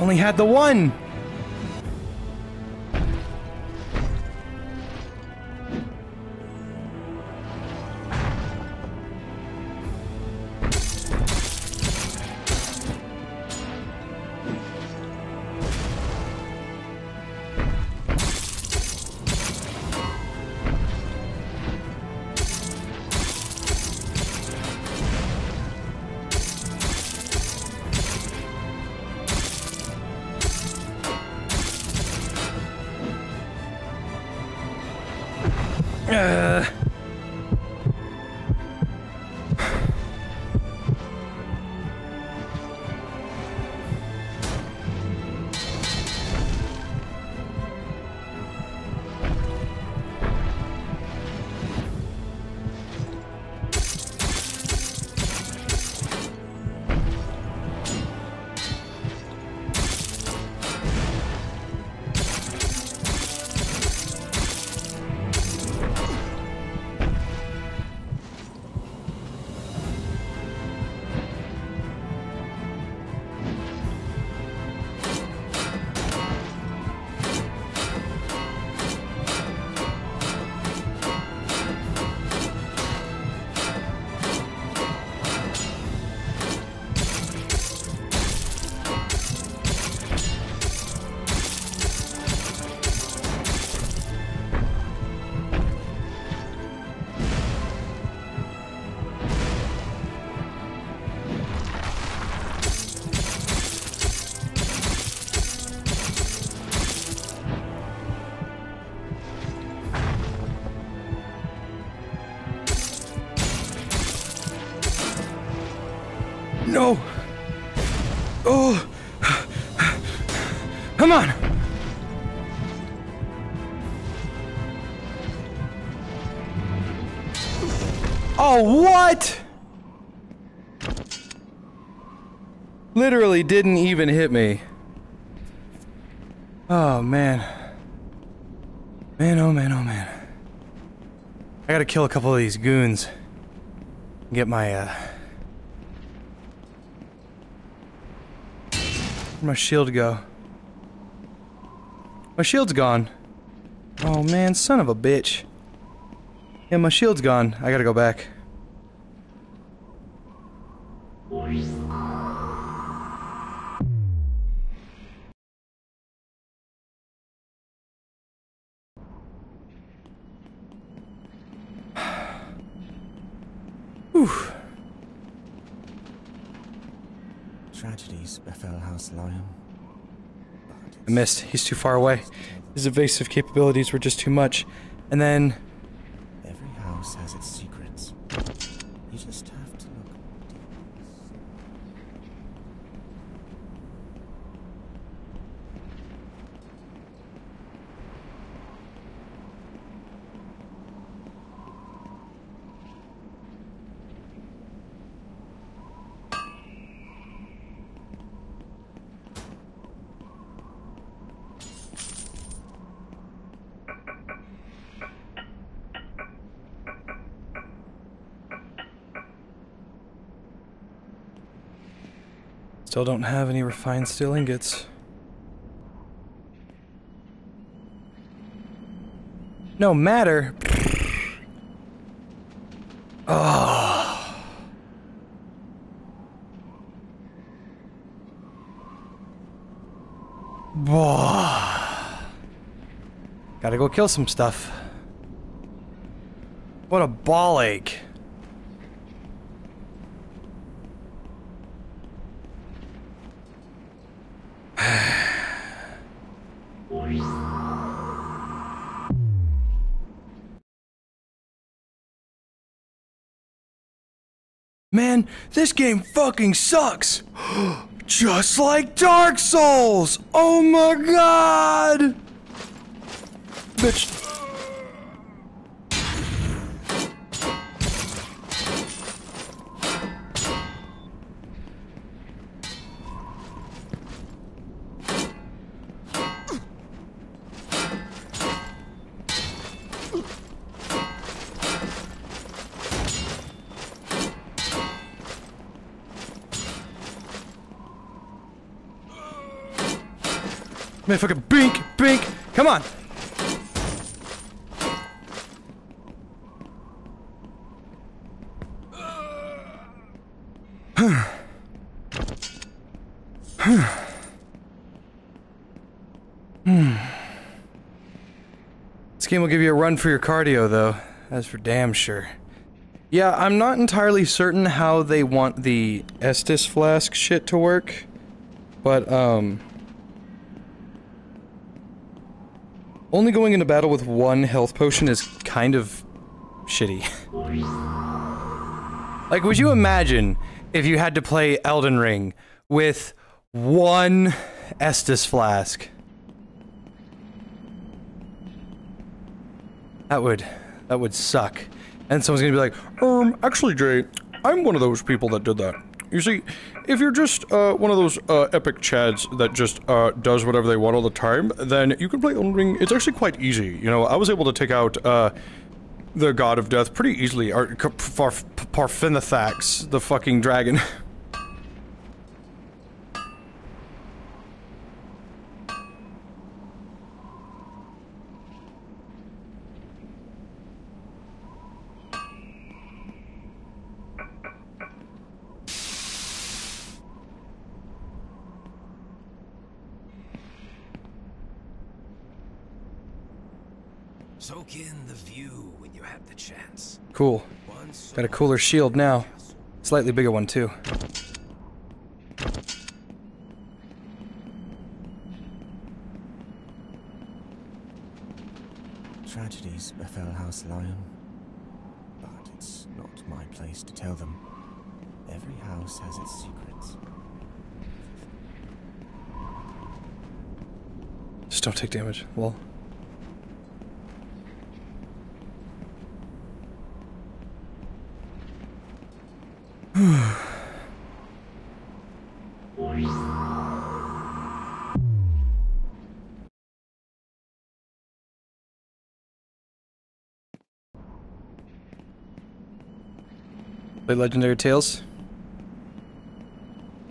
Only had the one. What? Literally didn't even hit me. Oh, man. Man, oh man, oh man. I gotta kill a couple of these goons. Get my, uh... Where'd my shield go? My shield's gone. Oh man, son of a bitch. Yeah, my shield's gone. I gotta go back. Missed. He's too far away. His evasive capabilities were just too much. And then... Every house has its secrets. You just have to look deep. Still don't have any refined steel ingots. No matter. Oh. Gotta go kill some stuff. What a ball ache. This game fucking sucks! Just like Dark Souls! Oh my god! Bitch. Fucking bink, bink. Come on. This game will give you a run for your cardio, though. That's for damn sure. Yeah, I'm not entirely certain how they want the Estus flask shit to work, but, um... Only going into battle with one health potion is kind of shitty. like, would you imagine if you had to play Elden Ring with one Estus flask? That would, that would suck. And someone's gonna be like, um, actually, Jay, I'm one of those people that did that. You see, if you're just uh, one of those uh, epic chads that just uh, does whatever they want all the time, then you can play Elden Ring. It's actually quite easy. You know, I was able to take out uh, the God of Death pretty easily. Or Parfenithax, the fucking dragon. Soak in the view when you have the chance. Cool. Got a cooler shield now. Slightly bigger one, too. Tragedies befell House Lion. But it's not my place to tell them. Every house has its secrets. Just don't take damage. Well. Play Legendary Tales?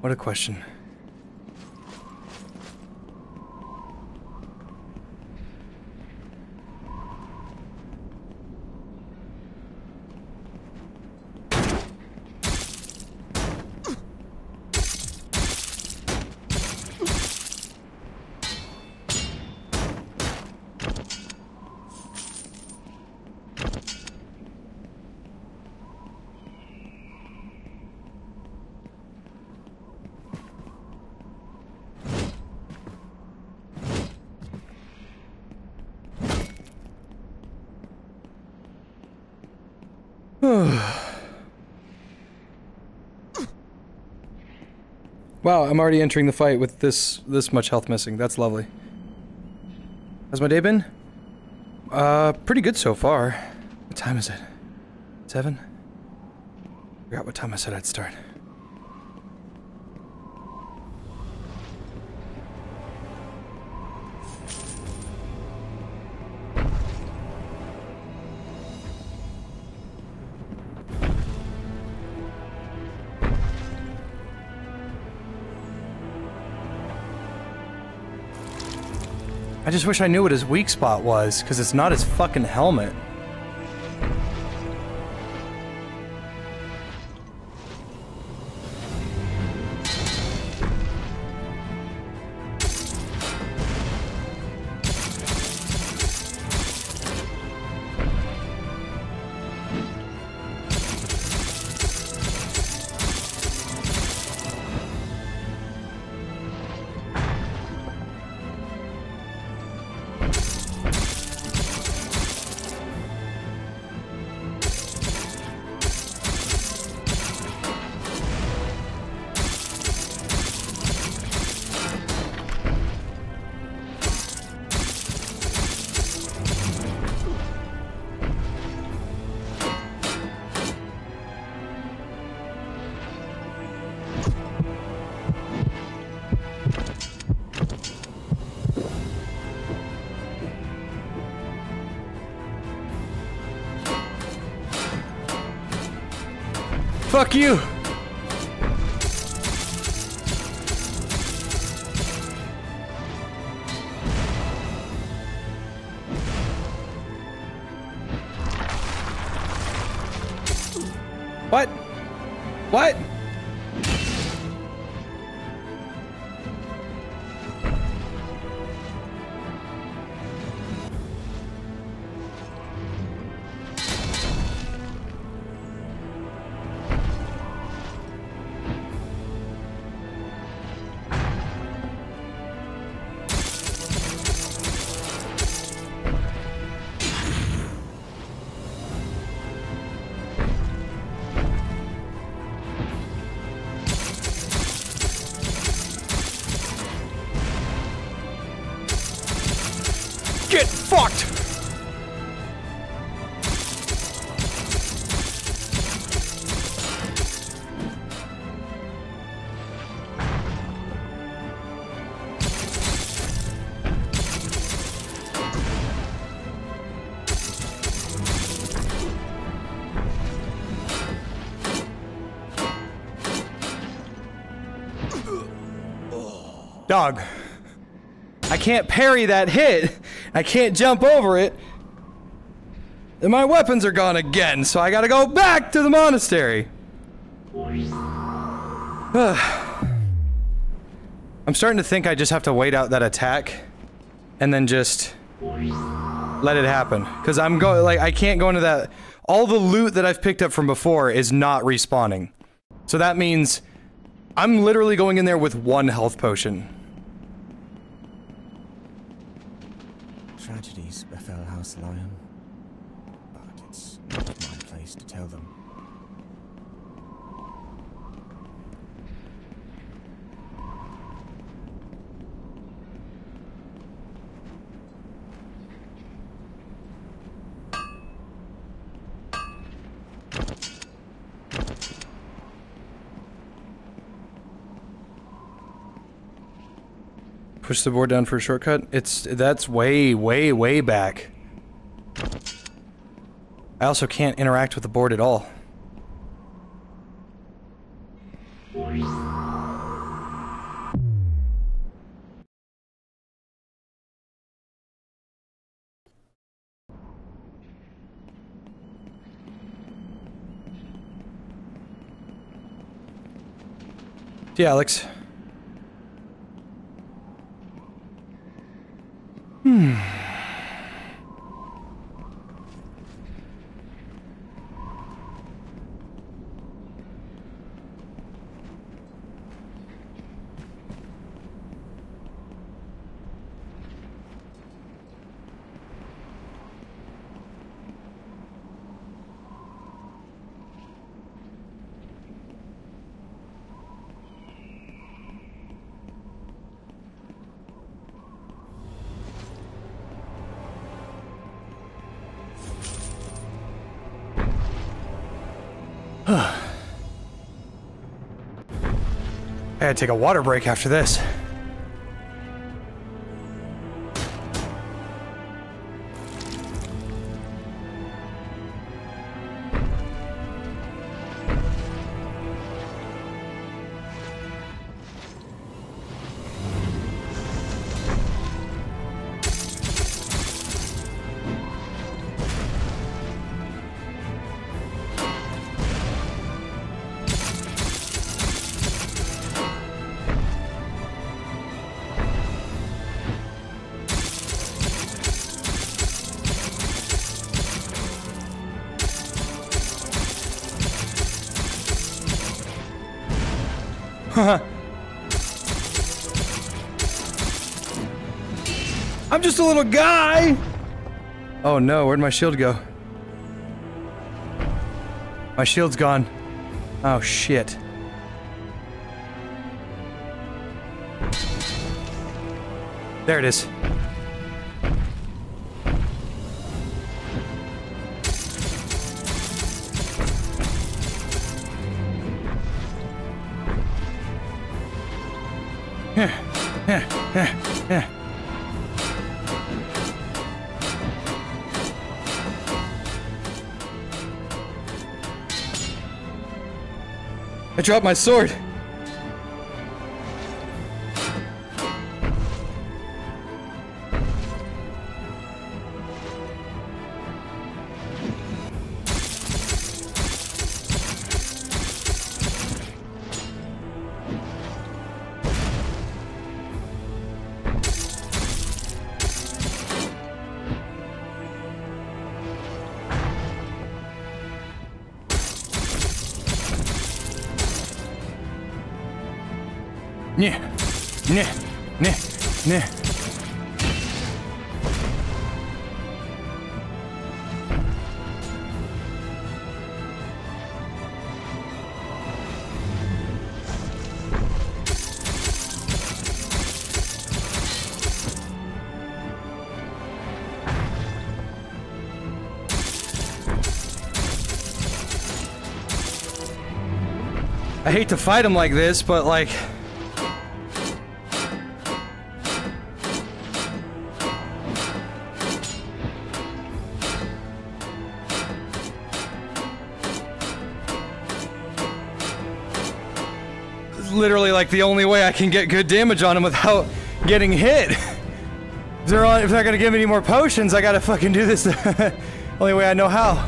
what a question. Wow, I'm already entering the fight with this this much health missing. That's lovely. How's my day been? Uh, pretty good so far. What time is it? Seven? I Forgot what time I said I'd start. I just wish I knew what his weak spot was, because it's not his fucking helmet. Fuck you! Dog. I can't parry that hit. I can't jump over it. And my weapons are gone again, so I gotta go back to the monastery. I'm starting to think I just have to wait out that attack and then just let it happen. Because I'm going, like, I can't go into that. All the loot that I've picked up from before is not respawning. So that means I'm literally going in there with one health potion. Tragedies befell House Lion, but it's not my place to tell them. Push the board down for a shortcut. It's that's way, way, way back. I also can't interact with the board at all. Yeah, Alex. I to take a water break after this. I'm just a little guy! Oh no, where'd my shield go? My shield's gone. Oh shit. There it is. Dropped my sword. Hate to fight him like this, but like... Literally like the only way I can get good damage on him without getting hit. If they're not gonna give me any more potions, I gotta fucking do this the only way I know how.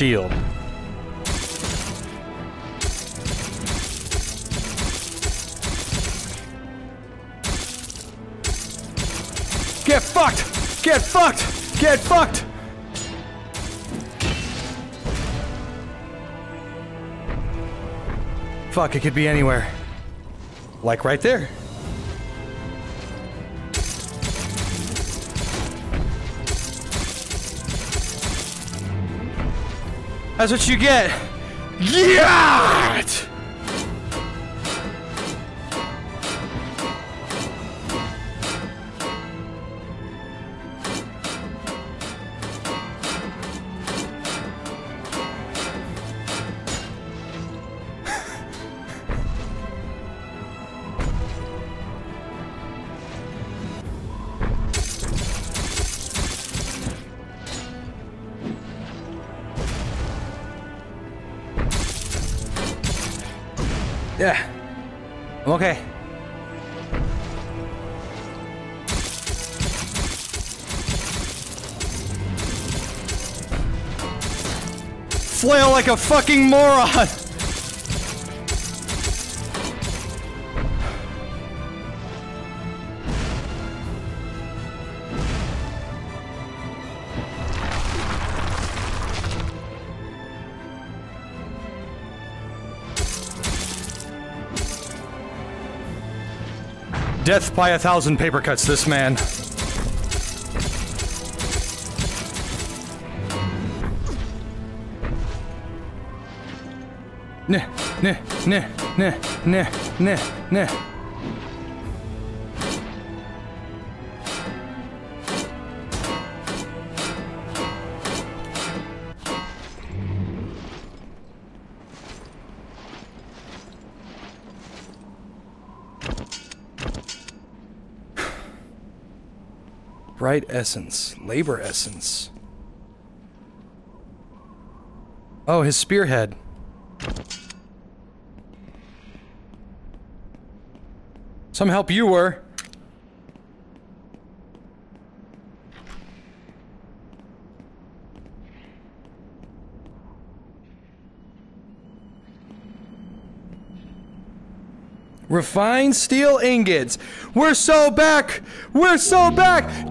Shield. Get fucked! Get fucked! Get fucked! Fuck, it could be anywhere. Like right there. That's what you get. Yeah! A fucking moron! Death by a thousand paper cuts, this man. Ne, ne, ne, ne. nah. Bright essence, labor essence. Oh, his spearhead. Some help you were. Refined steel ingots. We're so back. We're so back.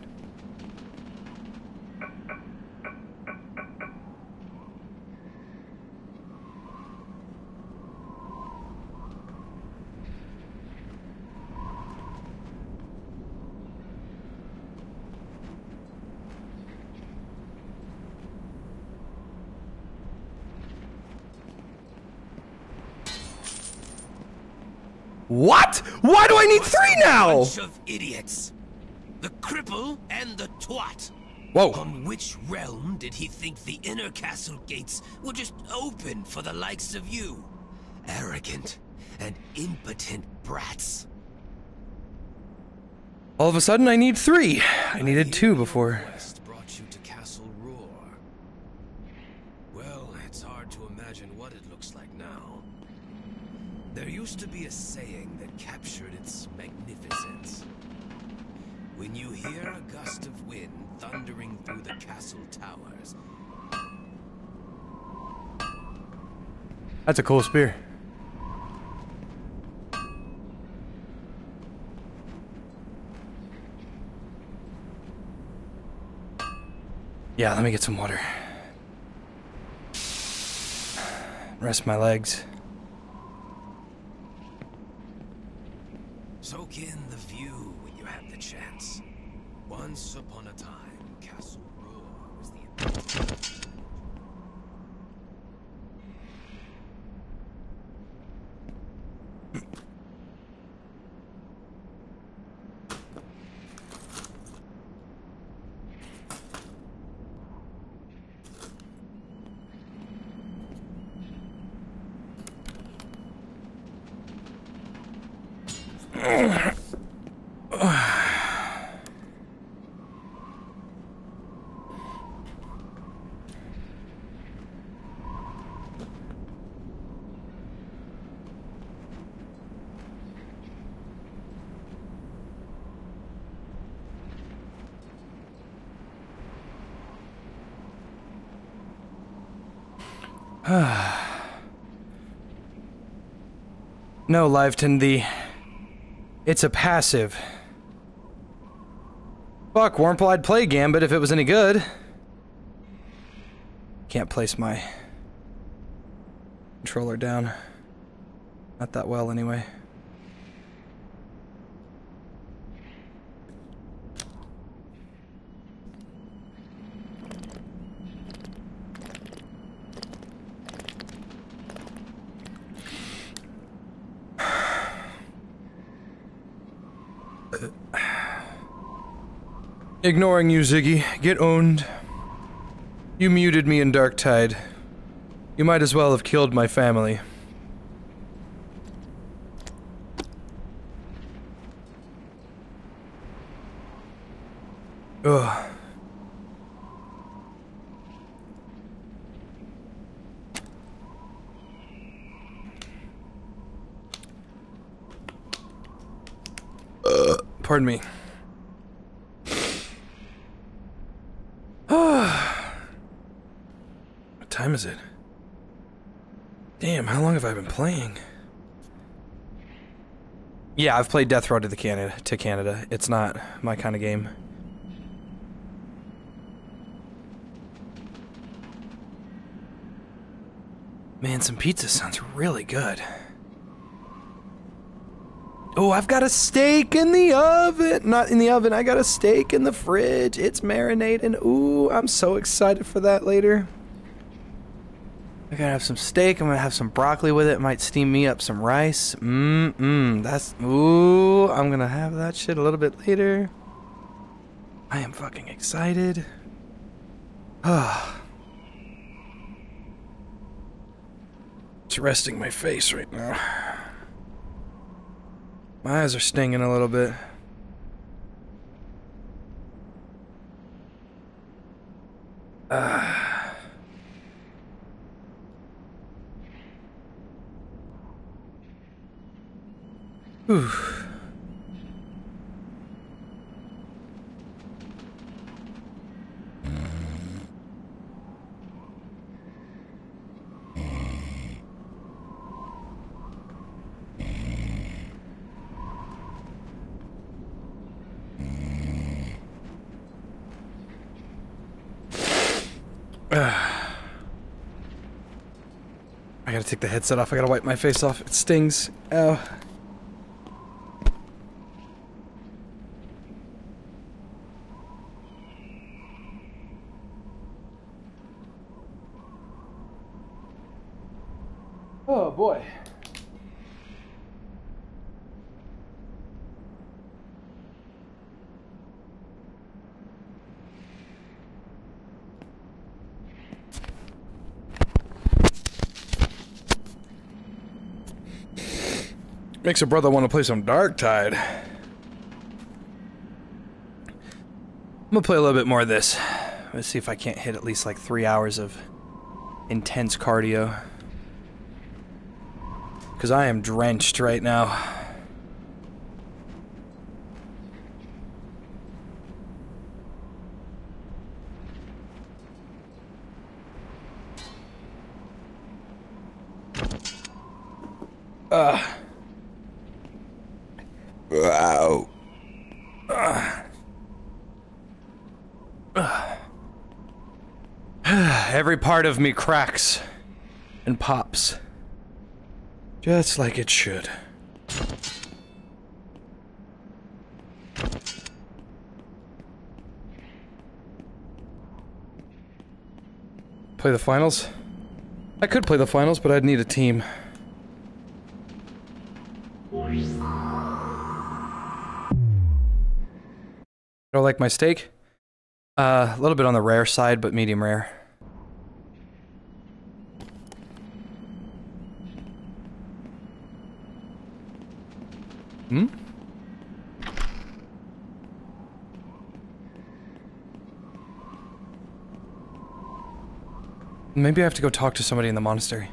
What? Why do I need three now? Bunch of idiots. The cripple and the twat. Whoa. On which realm did he think the inner castle gates would just open for the likes of you? Arrogant and impotent brats. All of a sudden, I need three. I needed two before. Quest brought you to Castle Roar. Well, it's hard to imagine what it looks like now. There used to be a saying that captured its magnificence. When you hear a gust of wind thundering through the castle towers, That's a cool spear. Yeah, let me get some water. Rest my legs. soak in the view when you have the chance. Once upon a time, Castle Roar was the No, Liveton, the... It's a passive. Fuck, Wurmple, I'd play Gambit if it was any good. Can't place my controller down. Not that well, anyway. Ignoring you, Ziggy. Get owned. You muted me in Darktide. You might as well have killed my family. Ugh. Uh, pardon me. What time is it? Damn, how long have I been playing? Yeah, I've played Death Row to the Canada to Canada. It's not my kind of game. Man, some pizza sounds really good. Oh, I've got a steak in the oven. Not in the oven. I got a steak in the fridge. It's marinating. Ooh, I'm so excited for that later. I gotta have some steak. I'm gonna have some broccoli with it. Might steam me up some rice. Mmm, mmm. That's. Ooh, I'm gonna have that shit a little bit later. I am fucking excited. Ah. it's resting my face right now. My eyes are stinging a little bit. Ah. Whew. I gotta take the headset off. I gotta wipe my face off. It stings. Oh. Makes a brother want to play some Darktide. I'm gonna play a little bit more of this. Let's see if I can't hit at least like three hours of intense cardio. Because I am drenched right now. Ugh. Wow. Every part of me cracks and pops. Just like it should. Play the finals? I could play the finals, but I'd need a team. I Don't like my steak? Uh, a little bit on the rare side, but medium rare. Hmm? Maybe I have to go talk to somebody in the monastery.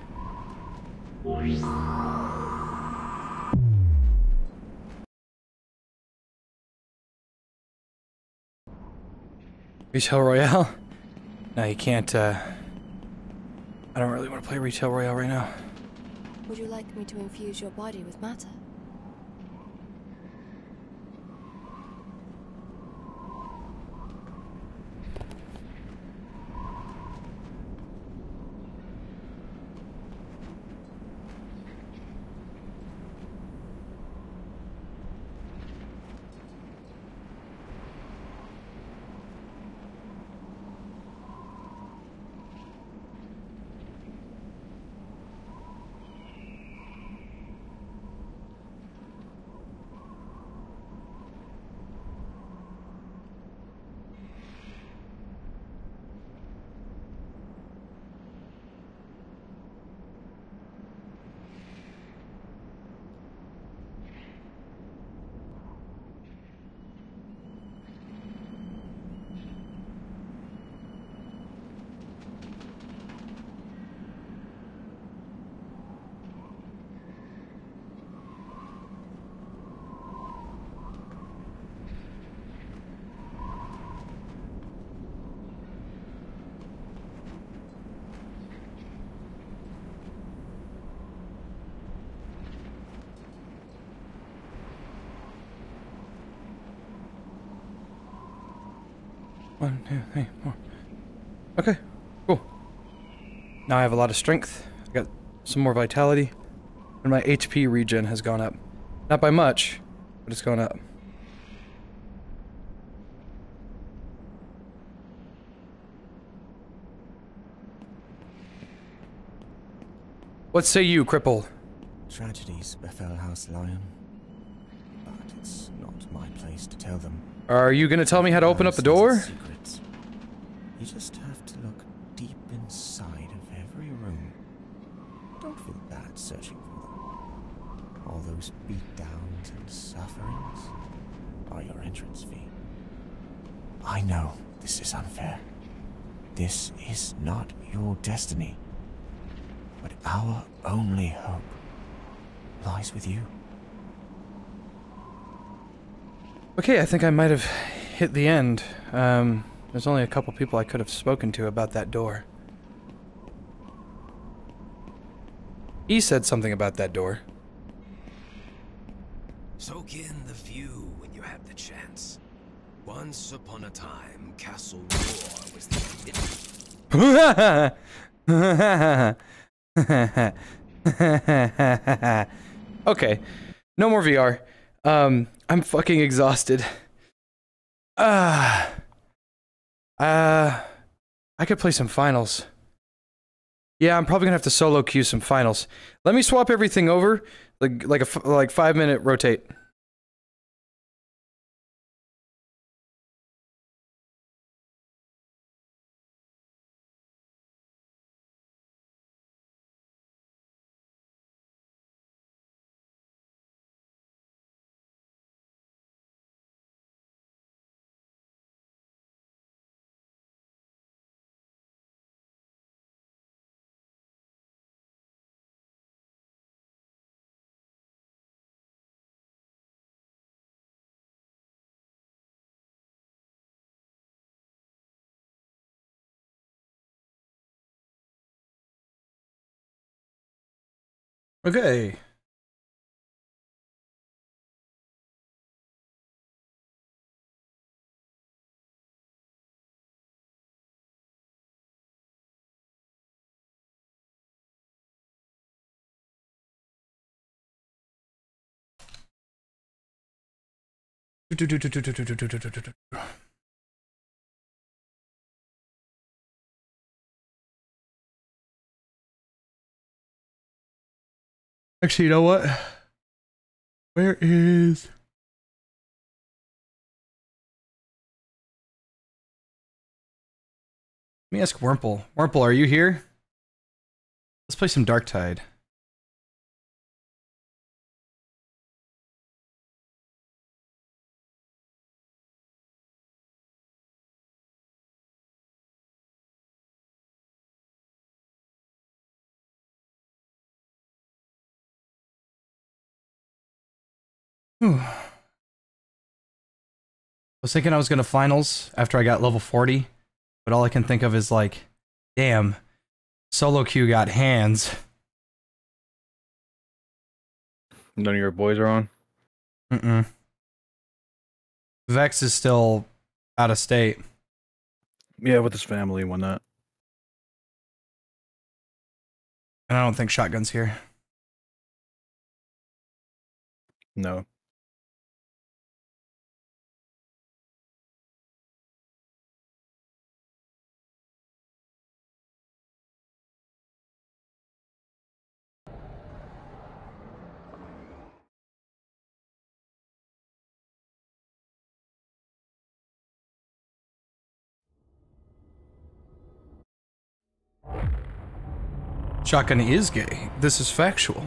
Retail Royale? No, you can't, uh... I don't really want to play Retail Royale right now. Would you like me to infuse your body with matter? One, two, three, four. Okay, cool. Now I have a lot of strength. I got some more vitality. And my HP regen has gone up. Not by much, but it's gone up. What say you, cripple? Tragedies befell House Lion, but it's not my place to tell them. Are you gonna tell me how to open up the door? Entrance fee. I know this is unfair. This is not your destiny. But our only hope lies with you. Okay, I think I might have hit the end. Um, there's only a couple people I could have spoken to about that door. He said something about that door. Soak in the view when you have the chance. Once upon a time, Castle Roar was the okay, no more VR. Um, I'm fucking exhausted. Ah. Uh, I could play some finals. Yeah, I'm probably gonna have to solo queue some finals. Let me swap everything over, like like a like five minute rotate. Okay. Actually, you know what? Where is. Let me ask Wurmple. Wurmple, are you here? Let's play some Darktide. Whew. I was thinking I was going to finals after I got level 40, but all I can think of is like, damn, solo queue got hands. None of your boys are on. Mm-mm. Vex is still out of state. Yeah, with his family and whatnot. And I don't think Shotgun's here. No. Shotgun is gay. This is factual.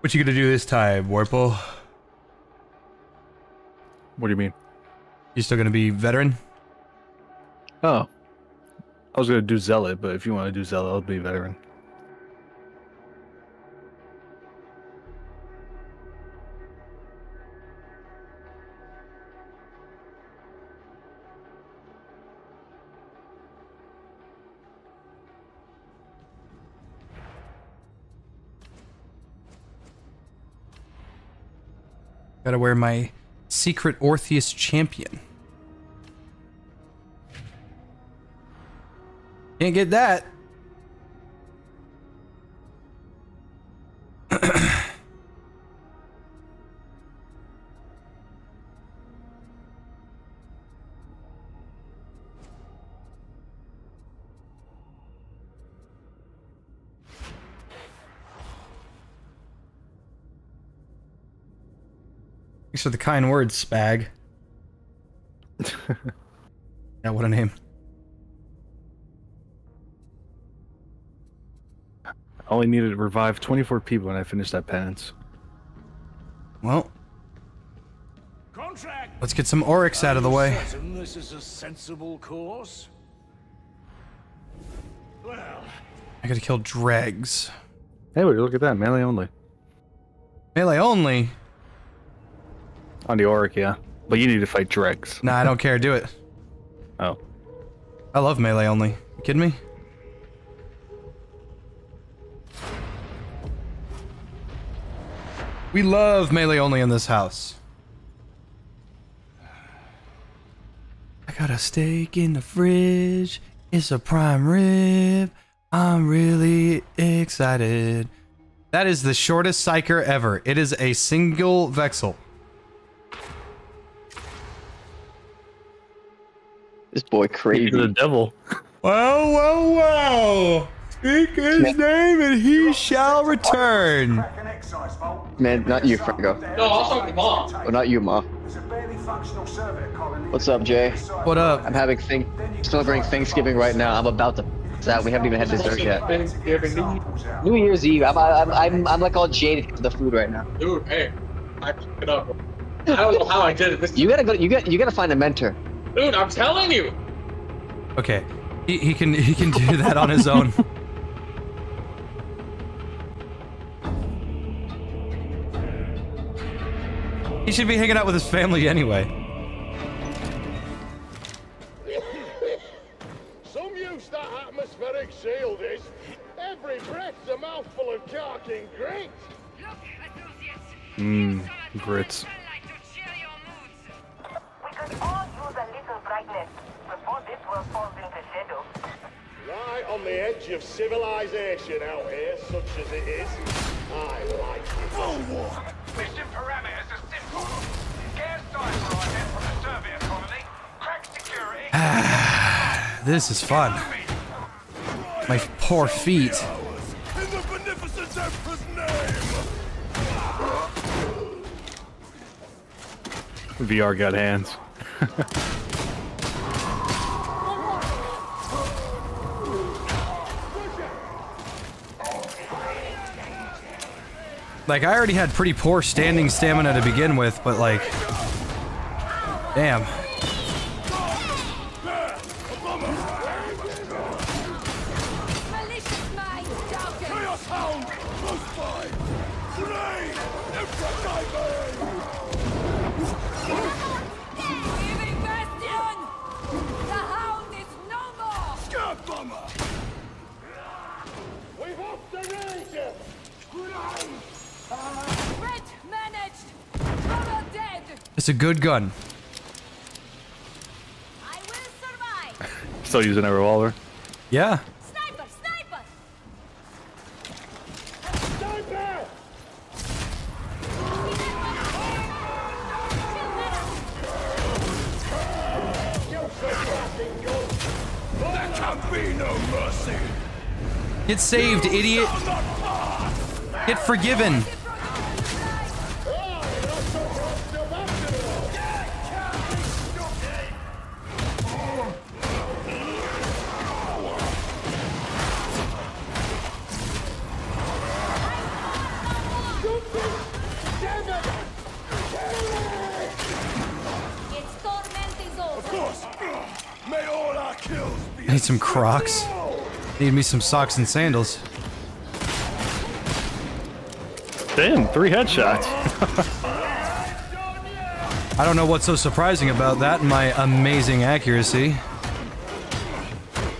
What you gonna do this time, Warple? What do you mean? You still gonna be veteran? Oh. I was gonna do Zealot, but if you want to do Zealot, I'll be veteran. Gotta wear my secret Orpheus champion. Can't get that. Thanks for the kind words, Spag. yeah, what a name. I only needed to revive 24 people when I finished that penance. Well, Contract. let's get some Oryx out of the way. This is a sensible course. Well, I gotta kill dregs. Hey, wait, look at that. Melee only. Melee only? On the Auric, yeah. But you need to fight Dregs. Nah, I don't care. Do it. Oh. I love melee only. You kidding me? We love melee only in this house. I got a steak in the fridge. It's a prime rib. I'm really excited. That is the shortest psyker ever. It is a single vexel. This boy You're crazy. the devil. Wow, wow, wow. Speak his name and he shall return. Man, not you, Franco. No, I'll talk to mom. Oh, not you, Ma. What's up, Jay? What up? I'm having thing celebrating Thanksgiving right now. I'm about to that. We haven't even had dessert yet. New Year's Eve. I'm I'm I'm, I'm like all jaded to the food right now. dude. Hey, I picked it up. I don't know how I did it. This, You gotta go. You got you gotta find a mentor. dude, I'm telling you. Okay. He, he can he can do that on his own. He should be hanging out with his family anyway. Some use that atmospheric shield is. Every breath's a mouthful of carking grit. Mmm, grits. Right on the edge of civilization out here, such as it is. I like it. Mission parameters This is fun. My poor feet. VR got hands. Like I already had pretty poor standing stamina to begin with, but like damn. It's a good gun. Still using a revolver. Yeah. Sniper! There can be no mercy! Get saved, idiot. Get forgiven. Need some Crocs. Need me some socks and sandals. Damn, three headshots. I don't know what's so surprising about that and my amazing accuracy.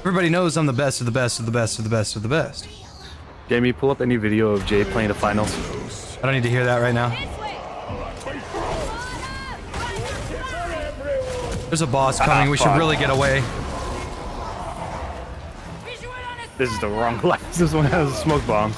Everybody knows I'm the best of the best of the best of the best of the best. Jamie, pull up any video of Jay playing the finals. I don't need to hear that right now. There's a boss coming. We should really get away. This is the wrong light. This one has a smoke bombs.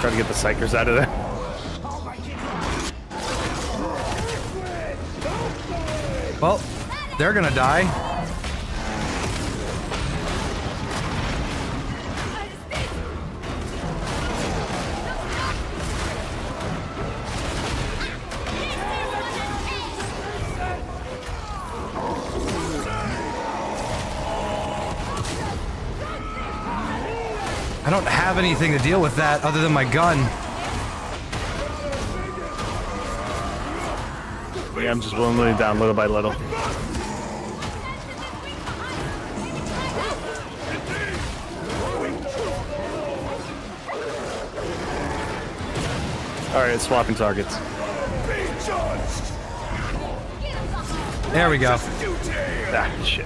Try to get the psykers out of there. Well, they're gonna die. I don't have anything to deal with that other than my gun. Yeah, I'm just willingly down little by little. Alright, swapping targets. There we go. Ah, shit.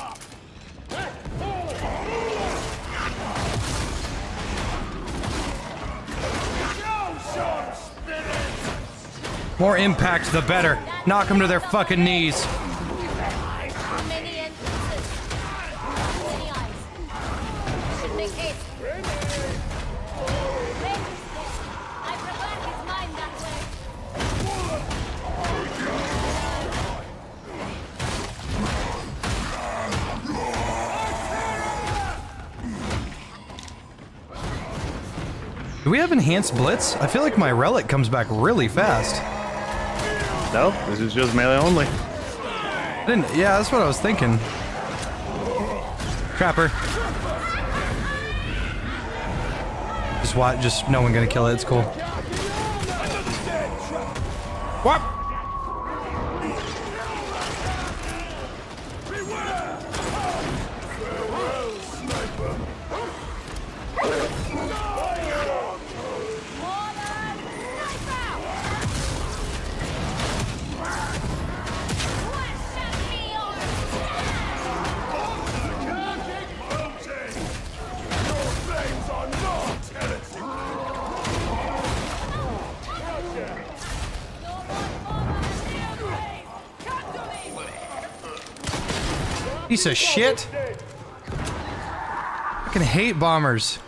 impact, the better. Knock them to their fucking knees. Do we have enhanced blitz? I feel like my relic comes back really fast. No, this is just melee only. I didn't. Yeah, that's what I was thinking. Crapper. Just what? Just no one gonna kill it. It's cool. What? Piece of shit. I can hate bombers.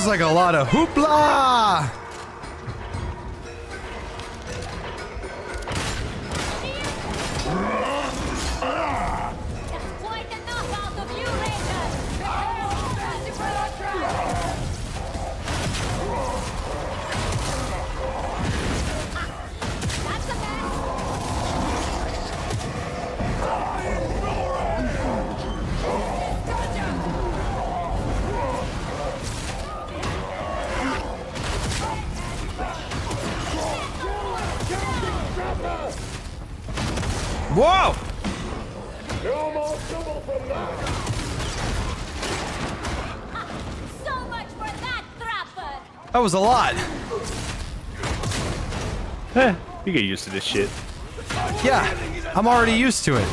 Sounds like a lot of hoopla. That was a lot. Eh, you get used to this shit. Yeah, I'm already used to it.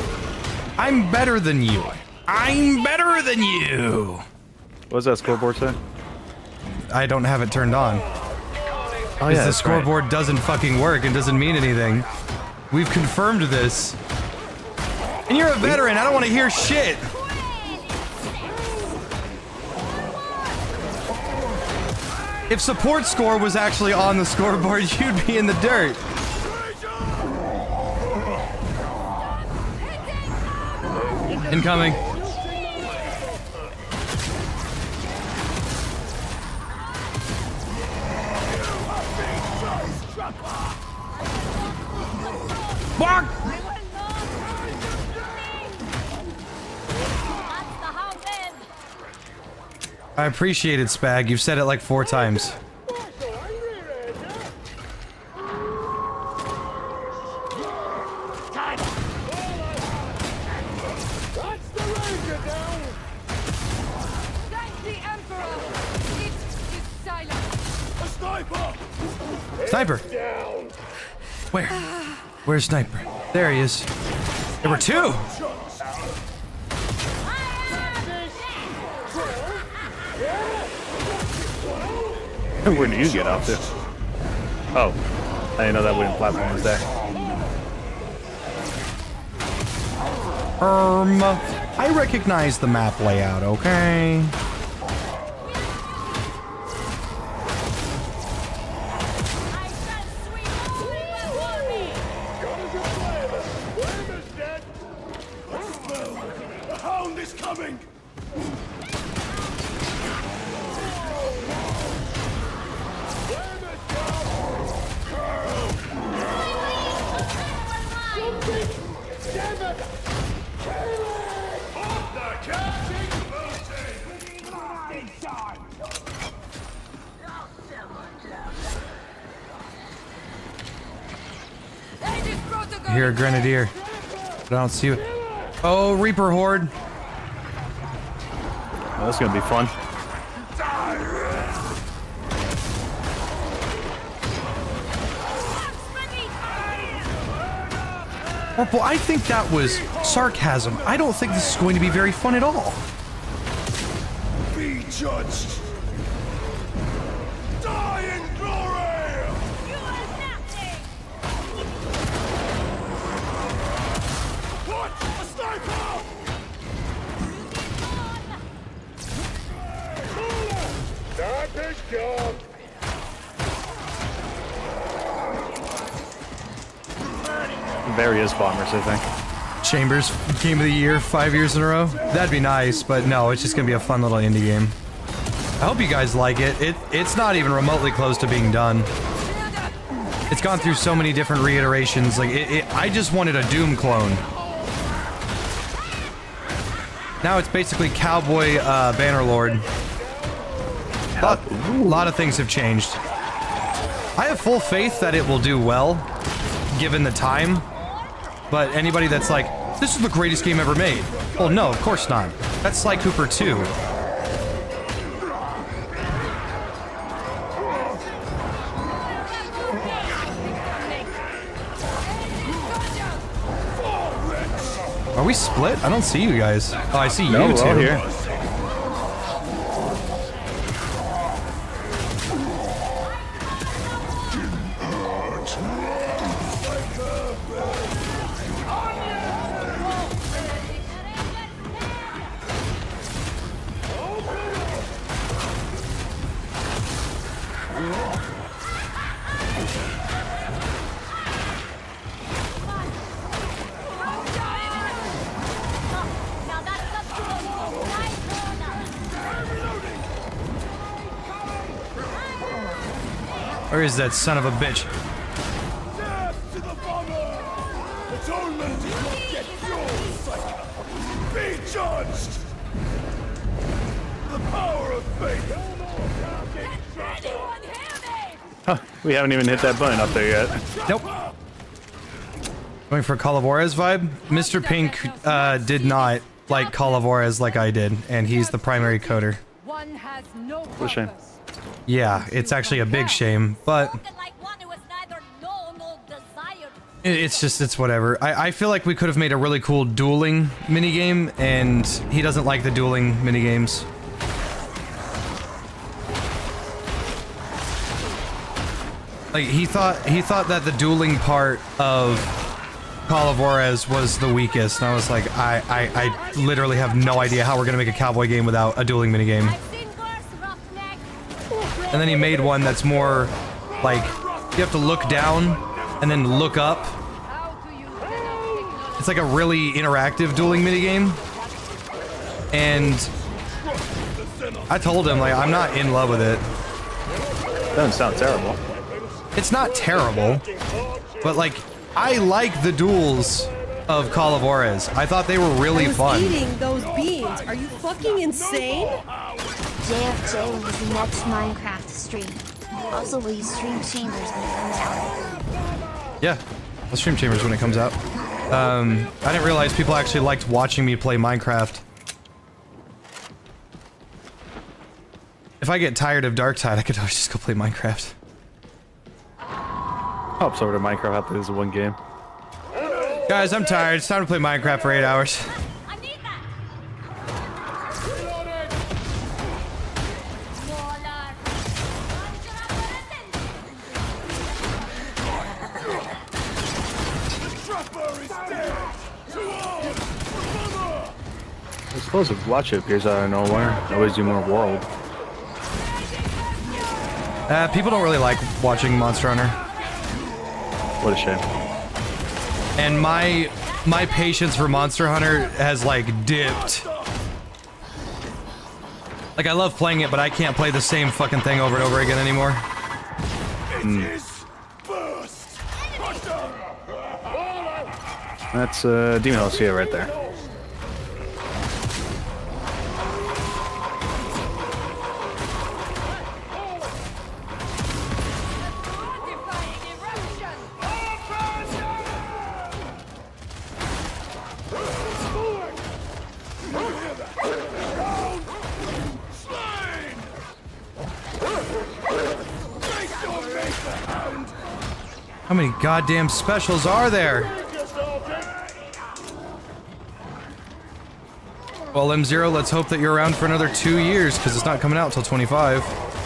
I'm better than you. I'm better than you. What does that scoreboard say? I don't have it turned on. Oh, yeah, the that's right. scoreboard doesn't fucking work and doesn't mean anything. We've confirmed this. And you're a veteran. I don't want to hear shit. If support score was actually on the scoreboard, you'd be in the dirt. Incoming. Bark! I appreciate it, Spag. You've said it like four times. Sniper! Where? Where's Sniper? There he is. There were two! Where do you get off to? Oh, I didn't know that wooden platform was there. Um, I recognize the map layout, okay? But I don't see it. Oh, Reaper Horde. Well, that's gonna be fun. Oh, Purple, I think that was sarcasm. I don't think this is going to be very fun at all. Be judged. Chambers, game of the year, five years in a row. That'd be nice, but no, it's just gonna be a fun little indie game. I hope you guys like it. It it's not even remotely close to being done. It's gone through so many different reiterations. Like it, it I just wanted a Doom clone. Now it's basically Cowboy uh, Bannerlord. Lot, a lot of things have changed. I have full faith that it will do well, given the time. But anybody that's like, this is the greatest game ever made. Well, no, of course not. That's Sly Cooper 2. Are we split? I don't see you guys. Oh, I see No, you two. here. Is that son of a bitch? Death to the bomber! Atonement is not yet yours! Be judged! The power of faith! Huh, we haven't even hit that button up there yet. Nope. Going for Call vibe? Mr. Pink uh, did not like Call like I did, and he's the primary coder. One has no What a shame. Yeah, it's actually a big shame, but it's just, it's whatever. I, I feel like we could have made a really cool dueling minigame, and he doesn't like the dueling minigames. Like, he thought, he thought that the dueling part of Call of Juarez was the weakest, and I was like, I, I, I literally have no idea how we're gonna make a cowboy game without a dueling minigame. And then he made one that's more like you have to look down and then look up. It's like a really interactive dueling minigame. And I told him like I'm not in love with it. Doesn't sound terrible. It's not terrible, but like I like the duels of Call of Juarez. I thought they were really I was fun. eating those beans. Are you fucking insane? JFJ will be the next Minecraft stream. Also, will you stream Chambers when it comes out? Yeah, I'll stream Chambers when it comes out. Um, I didn't realize people actually liked watching me play Minecraft. If I get tired of Darktide, I could always just go play Minecraft. Hops over to Minecraft after this one game. Guys, I'm tired. It's time to play Minecraft for eight hours. Suppose if Watch It appears out of nowhere, I always do more world. Uh, people don't really like watching Monster Hunter. What a shame. And my my patience for Monster Hunter has like dipped. Like I love playing it, but I can't play the same fucking thing over and over again anymore. That's uh, Demon Hosea right there. Goddamn specials are there? Well, M0, let's hope that you're around for another two years, because it's not coming out till 25.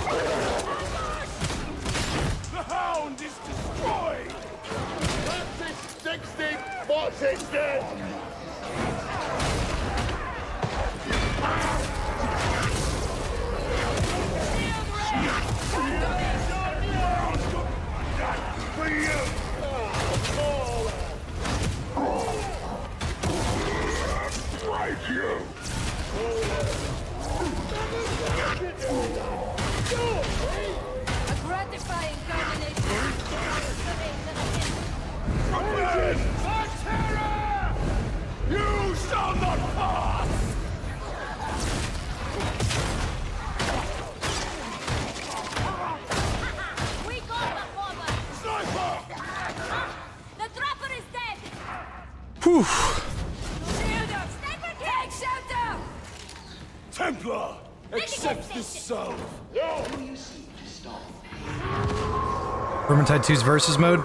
Vermintide 2's versus mode.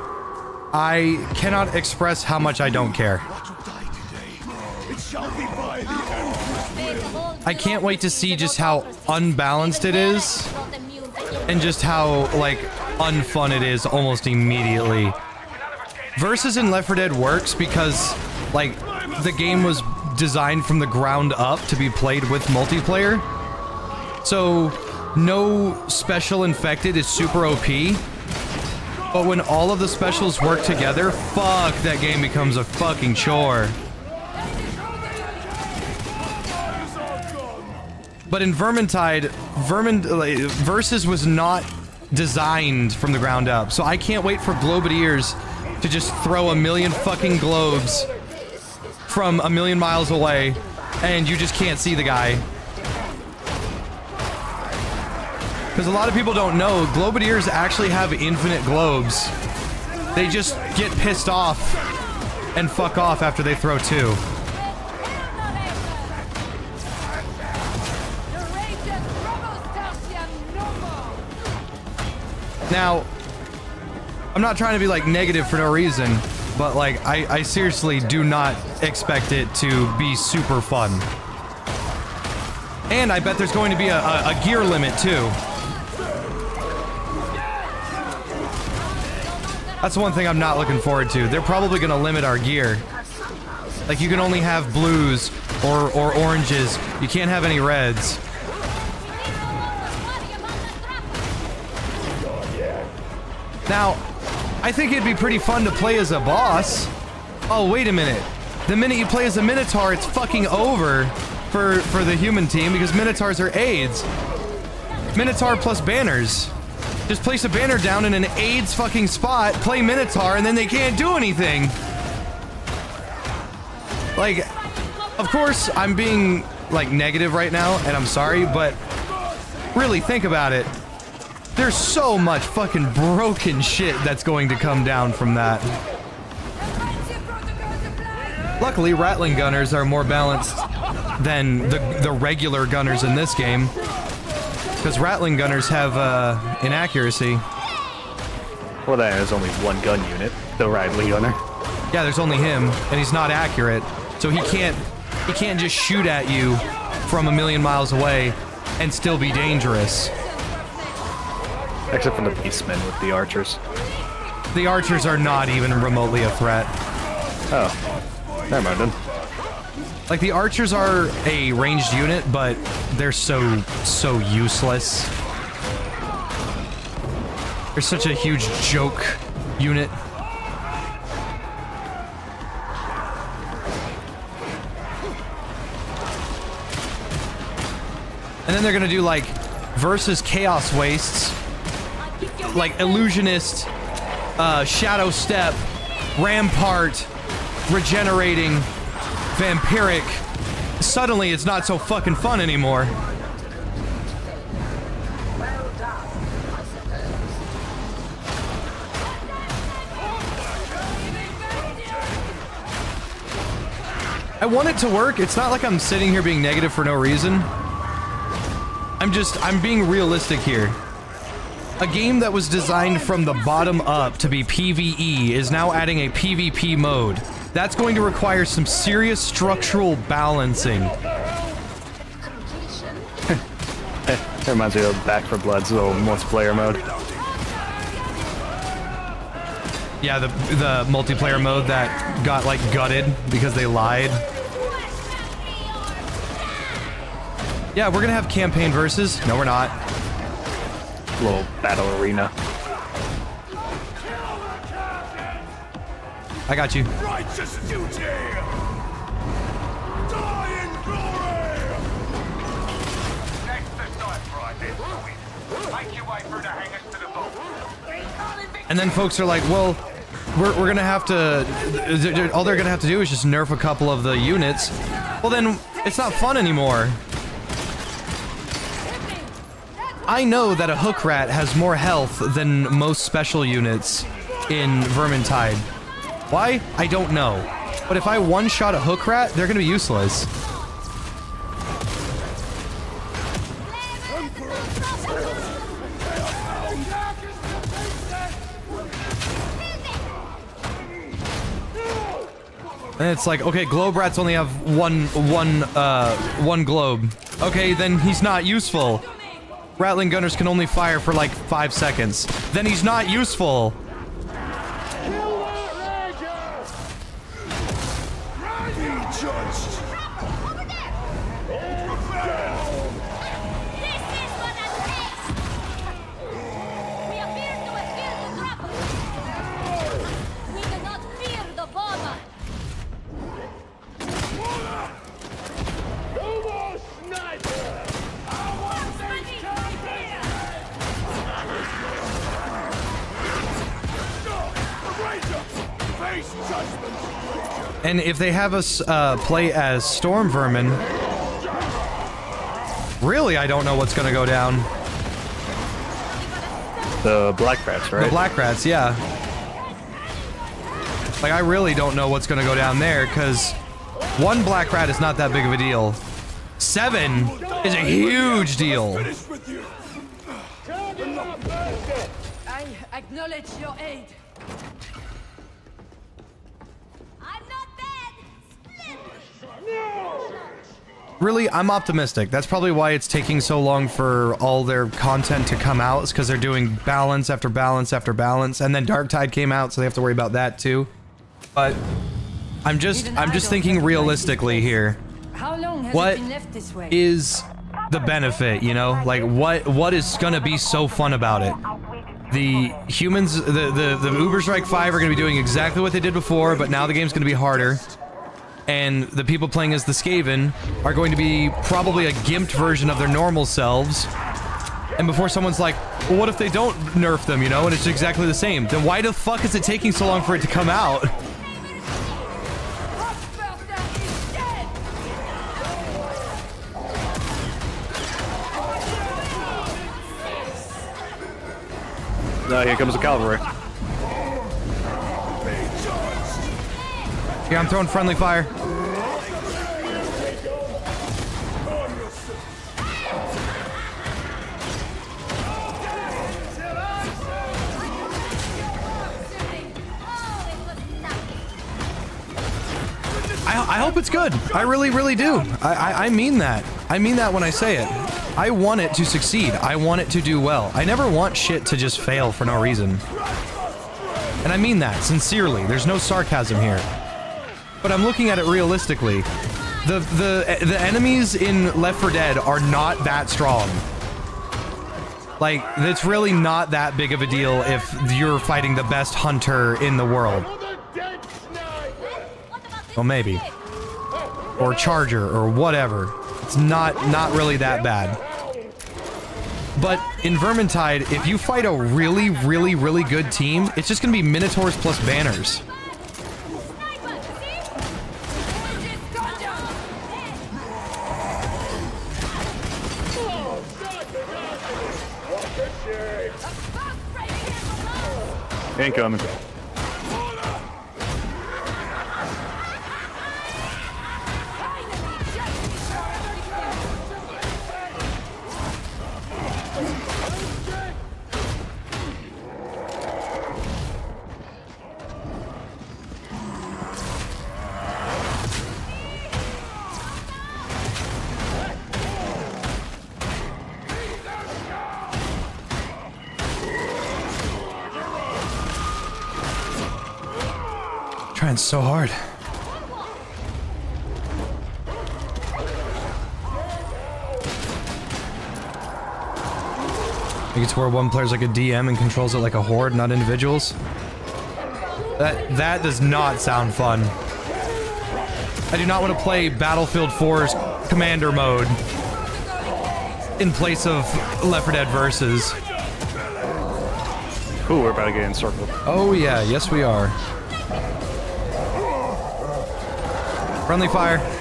I cannot express how much I don't care. I can't wait to see just how unbalanced it is and just how like unfun it is almost immediately. Versus in Left 4 Dead works because like the game was designed from the ground up to be played with multiplayer. So no special infected is super OP. But when all of the specials work together, fuck, that game becomes a fucking chore. But in Vermintide, Vermin Versus was not designed from the ground up. So I can't wait for Globadiers to just throw a million fucking globes from a million miles away and you just can't see the guy. Because a lot of people don't know, Globadiers actually have infinite globes. They just get pissed off and fuck off after they throw two. Now, I'm not trying to be like negative for no reason, but like I, I seriously do not expect it to be super fun. And I bet there's going to be a, a, a gear limit too. That's one thing I'm not looking forward to. They're probably going to limit our gear. Like you can only have blues or, or oranges. You can't have any reds. Now, I think it'd be pretty fun to play as a boss. Oh, wait a minute. The minute you play as a Minotaur, it's fucking over for, for the human team because Minotaurs are AIDS. Minotaur plus banners. Just place a banner down in an AIDS fucking spot, play Minotaur, and then they can't do anything. Like, of course, I'm being, like, negative right now, and I'm sorry, but really think about it. There's so much fucking broken shit that's going to come down from that. Luckily, Ratling Gunners are more balanced than the, the regular gunners in this game. Because Ratling Gunners have uh, inaccuracy. Well, there's only one gun unit, the Ratling Gunner. Yeah, there's only him, and he's not accurate, so he can't he can't just shoot at you from a million miles away and still be dangerous. Except for the beastmen with the archers. The archers are not even remotely a threat. Oh. Never mind then. Like the archers are a ranged unit, but they're so so useless. They're such a huge joke unit. And then they're gonna do like versus chaos wastes, like illusionist, uh, shadow step, rampart, regenerating, vampiric. Suddenly, it's not so fucking fun anymore. I want it to work. It's not like I'm sitting here being negative for no reason. I'm just, I'm being realistic here. A game that was designed from the bottom up to be PvE is now adding a PvP mode. That's going to require some serious structural balancing. That reminds me of Back 4 Blood's little multiplayer mode. Yeah, the the multiplayer mode that got like gutted because they lied. Yeah, we're gonna have campaign versus. No, we're not. Little battle arena. I got you. Righteous duty! Die in glory! Next to night, Make your way through the to the vault. And then folks are like, well, we're, we're gonna have to. All they're gonna have to do is just nerf a couple of the units. Well, then it's not fun anymore. I know that a hook rat has more health than most special units in Vermintide. Why? I don't know. But if I one-shot a hook rat, they're gonna be useless. And it's like, okay, globe rats only have one, one, uh, one globe. Okay, then he's not useful. Ratling gunners can only fire for like five seconds. Then he's not useful. If they have us uh, play as Storm Vermin, really, I don't know what's gonna go down. The Black Rats, right? The Black Rats, yeah. Like, I really don't know what's gonna go down there, because one Black Rat is not that big of a deal. Seven is a huge deal. I acknowledge your aid. Really, I'm optimistic. That's probably why it's taking so long for all their content to come out, is because they're doing balance after balance after balance, and then Darktide came out, so they have to worry about that too. But I'm just, I'm just thinking realistically here. How long has What it been left this way? is the benefit, you know? Like, what, what is gonna be so fun about it? The humans, the, the, the Ubersreik 5 are gonna be doing exactly what they did before, but now the game's gonna be harder. And the people playing as the Skaven are going to be probably a gimped version of their normal selves. And before someone's like, well, what if they don't nerf them, you know, and it's exactly the same? Then why the fuck is it taking so long for it to come out? No, here comes the cavalry. Yeah, I'm throwing friendly fire. I, I hope it's good. I really, really do. I, I, I mean that. I mean that when I say it. I want it to succeed. I want it to do well. I never want shit to just fail for no reason. And I mean that, sincerely. There's no sarcasm here. But I'm looking at it realistically. The, the, the enemies in Left 4 Dead are not that strong. Like, it's really not that big of a deal if you're fighting the best hunter in the world. Well, maybe. Or Charger, or whatever. It's not, not really that bad. But in Vermintide, if you fight a really, really, really good team, it's just gonna be Minotaurs plus Banners. Incoming. Trying so hard. I think it's where one player's like a DM and controls it like a horde, not individuals. That that does not sound fun. I do not want to play Battlefield 4's commander mode in place of Left 4 Dead Versus. Ooh, we're about to get encircled. Oh yeah, yes we are. Friendly fire.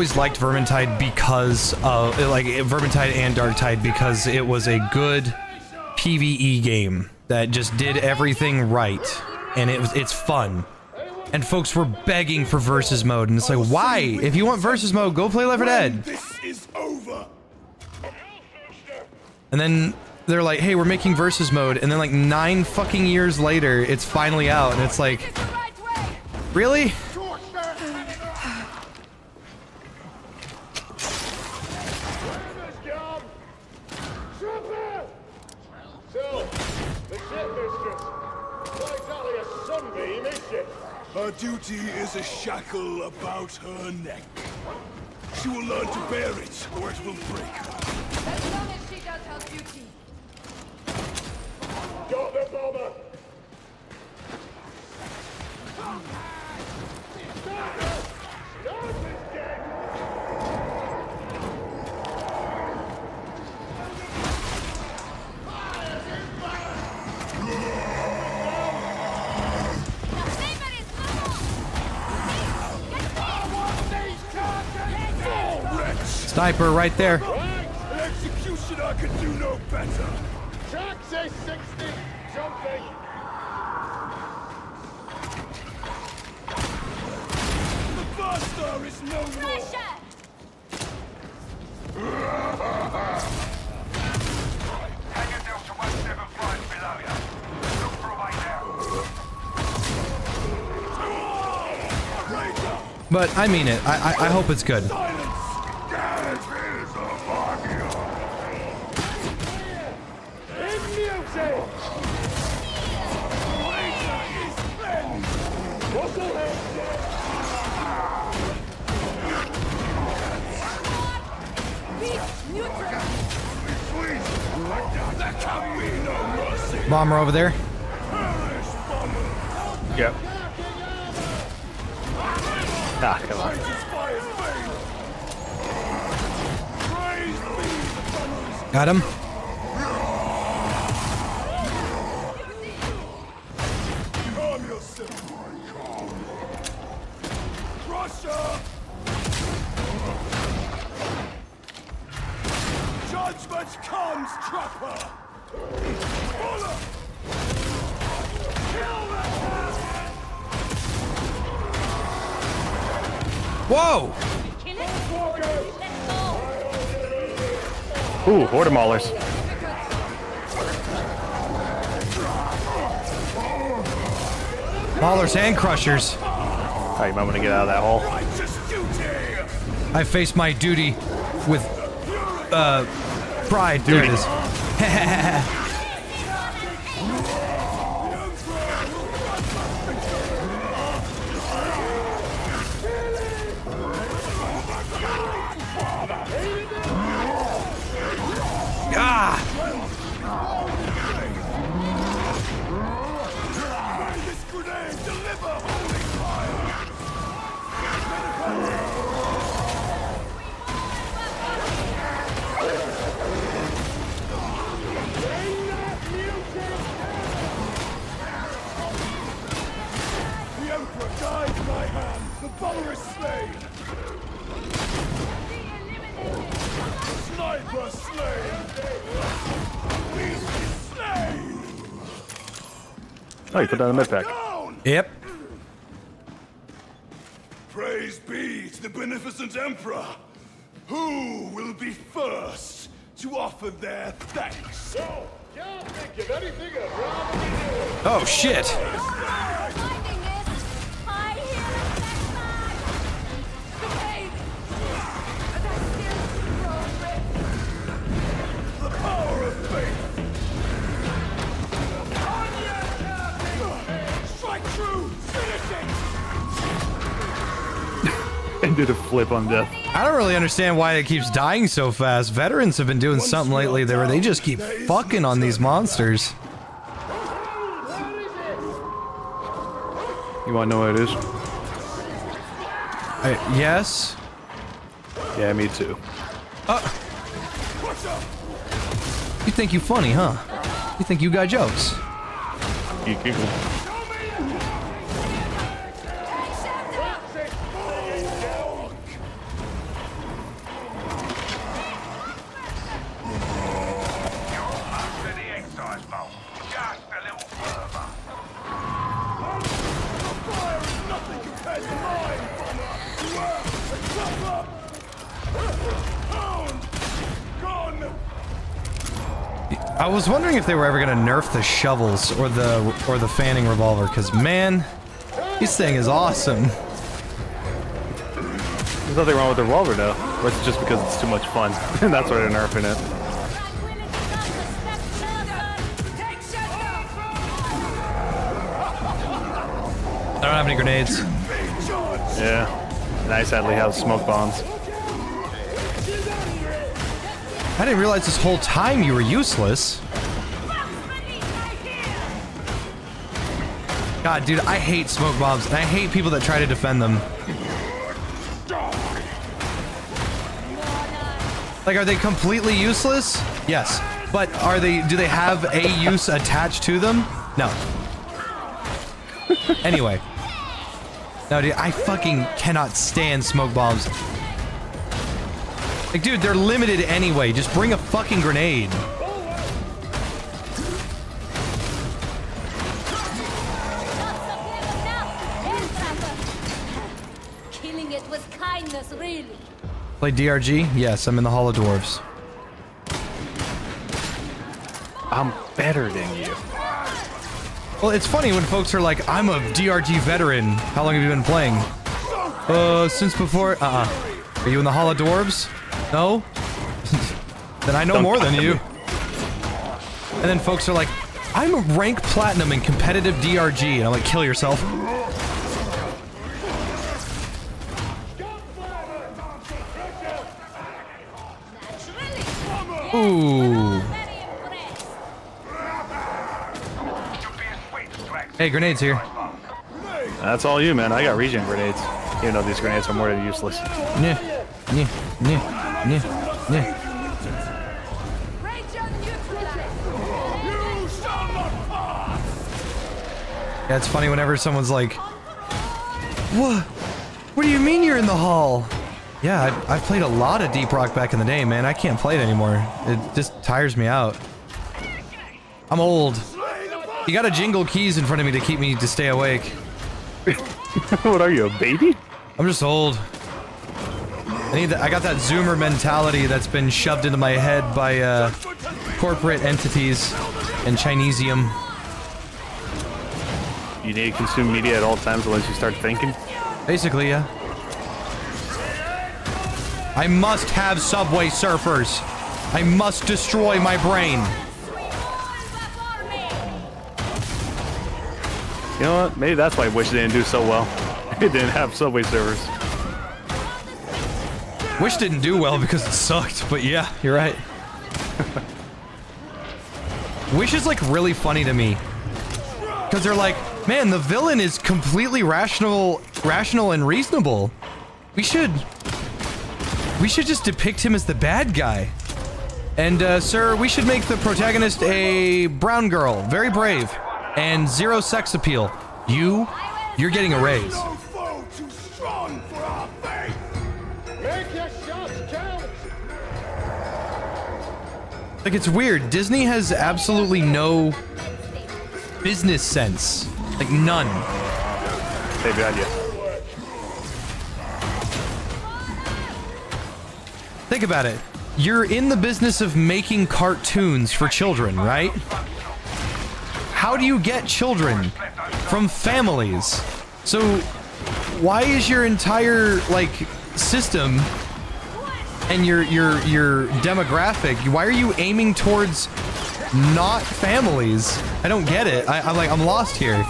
Always liked Vermintide because of like Vermintide and Darktide because it was a good PvE game that just did everything right and it was it's fun. And folks were begging for versus mode and it's like why? If you want versus mode, go play Left 4 Dead. This is over. And then they're like, "Hey, we're making versus mode." And then like 9 fucking years later, it's finally out and it's like Really? So, the ship mistress. Not exactly a sunbeam, is she? Her duty is a shackle about her neck. She will learn to bear it, or it will break her. As long as she does her duty. Got the bomber. Sniper right there. Executioner could do no better. Taxi 60, jumping. The is no more. Hangar Delta 175 below you. Look for a way down. But I mean it. I I, I hope it's good. Bomber over there. Yep. Ah, come on. Got him. Crushers. Alright, you might want to get out of that hole. I face my duty with uh pride. There it is. put that in the med pack. Yep. Praise be to the beneficent Emperor! Who will be first to offer their thanks? So, can't think of anything Oh shit! Understand why it keeps dying so fast. Veterans have been doing something lately there where they just keep fucking on these monsters. You want to know what it is? Uh, yes? Yeah, me too. You think you funny, huh? You think you got jokes? You giggle. They were ever gonna nerf the shovels or the or the fanning revolver, because man, this thing is awesome. There's nothing wrong with the revolver though. Or it's just because it's too much fun. and that's why they're nerfing it. I don't have any grenades. Yeah. And I sadly have smoke bombs. I didn't realize this whole time you were useless. God, dude, I hate smoke bombs, and I hate people that try to defend them. Like, are they completely useless? Yes. But are they, do they have a use attached to them? No. Anyway. No, dude, I fucking cannot stand smoke bombs. Like, dude, they're limited anyway. Just bring a fucking grenade. Play DRG? Yes, I'm in the Hall of Dwarves. I'm better than you. Well, it's funny when folks are like, I'm a DRG veteran. How long have you been playing? Uh, since before. Uh uh. Are you in the Hall of Dwarves? No? then I know Don't more than you. me. And then folks are like, I'm a rank platinum in competitive DRG. And I'm like, kill yourself. Ooh. Hey, grenades here. That's all you, man. I got regen grenades. Even though these grenades are more than useless. Yeah, yeah, yeah, yeah, yeah. Yeah, it's funny whenever someone's like, What? What do you mean you're in the hall? Yeah, I've, I've played a lot of Deep Rock back in the day, man. I can't play it anymore. It just tires me out. I'm old. You gotta jingle keys in front of me to keep me to stay awake. what are you, a baby? I'm just old. I need that. I got that zoomer mentality that's been shoved into my head by uh, corporate entities and Chinesium. You need to consume media at all times unless you start thinking. Basically, yeah. I must have Subway Surfers. I must destroy my brain. You know what? Maybe that's why Wish didn't do so well. It didn't have Subway Surfers. Wish didn't do well because it sucked, but yeah, you're right. Wish is like really funny to me. Because they're like, man, the villain is completely rational, rational and reasonable. We should, we should just depict him as the bad guy. And, uh, sir, we should make the protagonist a brown girl, very brave, and zero sex appeal. You, you're getting a raise. No foe too strong for our faith. Make your shots count! Like, it's weird. Disney has absolutely no business sense. Like, none. Maybe idea. Think about it. You're in the business of making cartoons for children, right? How do you get children? From families. So, why is your entire, like, system and your your your demographic, why are you aiming towards not families? I don't get it. I, I'm like, I'm lost here.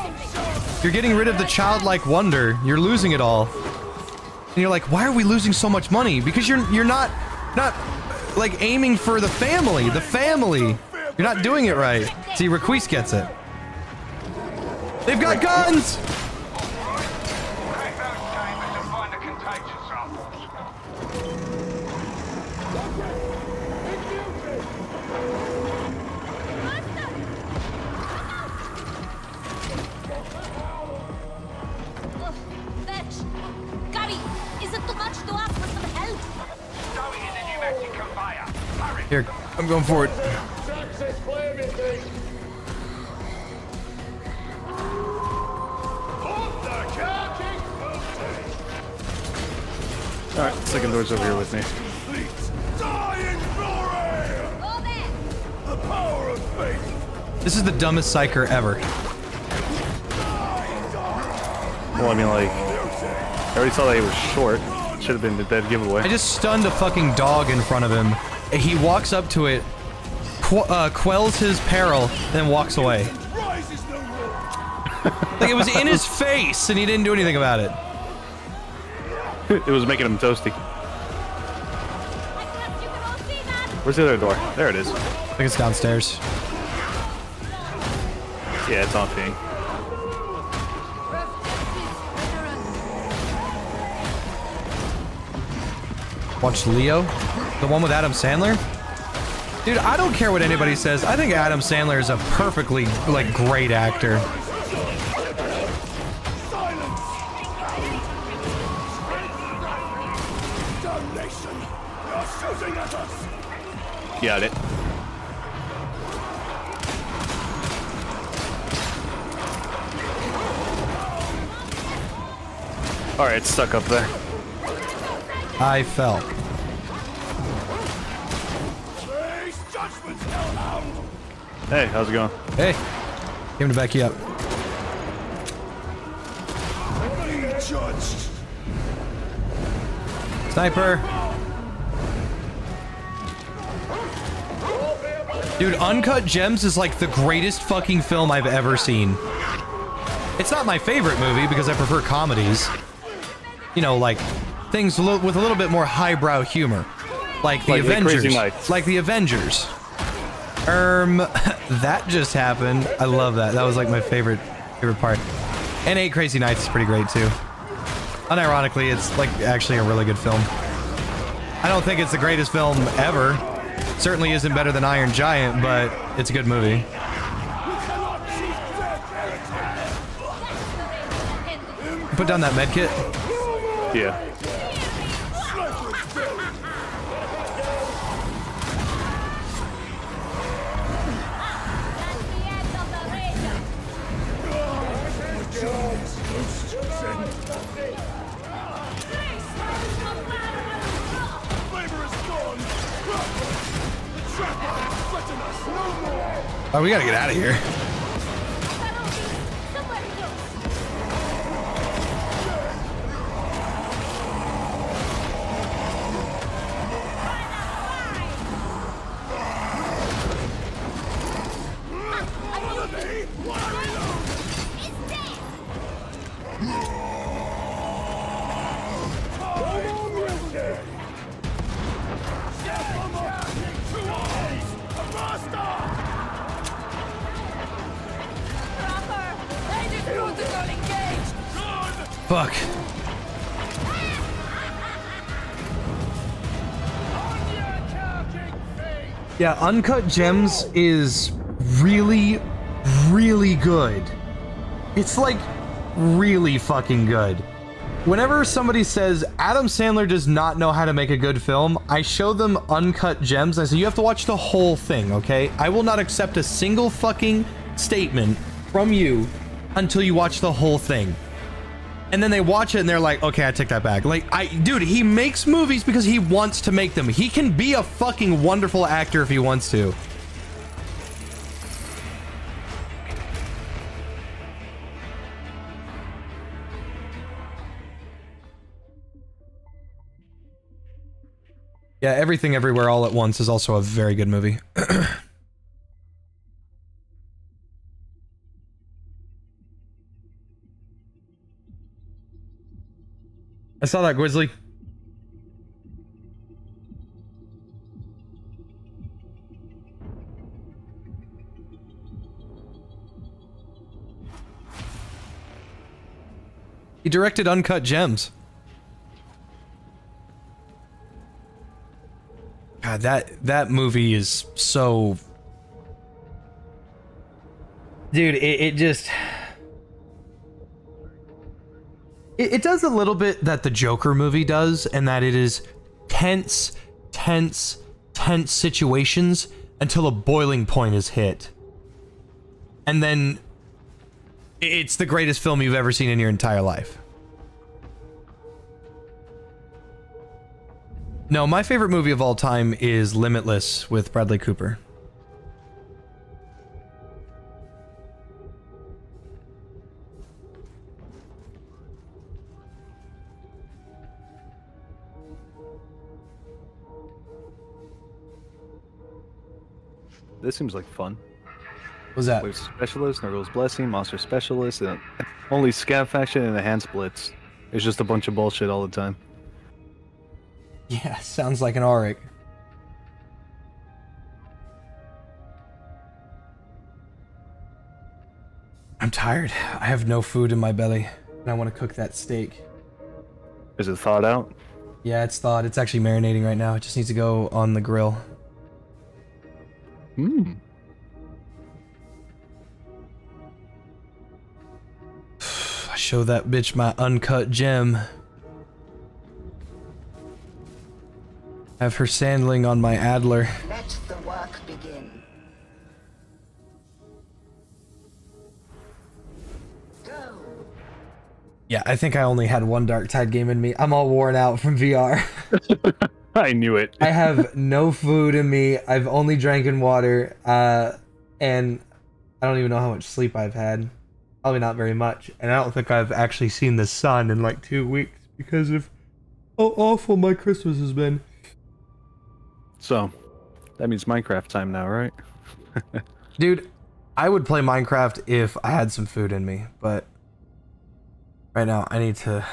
You're getting rid of the childlike wonder. You're losing it all. And you're like, why are we losing so much money? Because you're you're not not like aiming for the family. The family. You're not doing it right. See, Requise gets it. They've got guns! Here, I'm going for it. Access flaming thing! Hold the Charging Uzi! Alright, second door's over here with me. fleet. Die in glory. Go there! The power of faith. This is the dumbest psyker ever. Well, I mean, like, I already saw that he was short. Should have been the dead giveaway. I just stunned a fucking dog in front of him. He walks up to it, qu uh, quells his peril, then walks away. Rises no more. Like it was in his face, and he didn't do anything about it. it was making him toasty. I trust you can all see that! Where's the other door? There it is. I think it's downstairs. Yeah, it's on ping. Watch Leo, the one with Adam Sandler. Dude, I don't care what anybody says. I think Adam Sandler is a perfectly like great actor. Damnation. You're shooting at us. Got it. Alright, stuck up there. I fell. Hey, how's it going? Hey, came to back you up. Sniper. Dude, Uncut Gems is like the greatest fucking film I've ever seen. It's not my favorite movie because I prefer comedies. You know, like things with a little bit more highbrow humor. Like the Like Avengers. Like the Avengers. Um, that just happened. I love that. That was like my favorite favorite part. And Eight Crazy Nights is pretty great too. Unironically, it's like actually a really good film. I don't think it's the greatest film ever. Certainly isn't better than Iron Giant, but it's a good movie. Put down that med kit. Yeah. Oh, we gotta get out of here. Yeah, Uncut Gems is really, really good. It's like really fucking good. Whenever somebody says Adam Sandler does not know how to make a good film, I show them Uncut Gems. I say, you have to watch the whole thing, okay? I will not accept a single fucking statement from you until you watch the whole thing. And then they watch it and they're like, okay, I take that back. Like, I, dude, he makes movies because he wants to make them. He can be a fucking wonderful actor if he wants to. Yeah, Everything Everywhere All at Once is also a very good movie. saw that, Grizzly. He directed Uncut Gems. God, that that movie is so. Dude, it, it just. It, it does a little bit that the Joker movie does, and that it is tense, tense, tense situations until a boiling point is hit. And then it's the greatest film you've ever seen in your entire life. No, my favorite movie of all time is Limitless with Bradley Cooper. This seems like fun. What's that? There's Specialist, Nurgle's Blessing, Monster Specialist, and only Scav Faction and the Hand Splits. It's just a bunch of bullshit all the time. Yeah, sounds like an Auric. I'm tired. I have no food in my belly, and I want to cook that steak. Is it thawed out? Yeah, it's thawed. It's actually marinating right now. It just needs to go on the grill. Hmm. I show that bitch my uncut gem. Have her sandling on my Adler. Let the work begin. Yeah, I think I only had one Darktide game in me. I'm all worn out from VR. I knew it. I have no food in me. I've only drank in water, uh, and I don't even know how much sleep I've had. Probably not very much. And I don't think I've actually seen the sun in like two weeks because of how awful my Christmas has been. So, that means Minecraft time now, right? Dude, I would play Minecraft if I had some food in me, but right now I need to.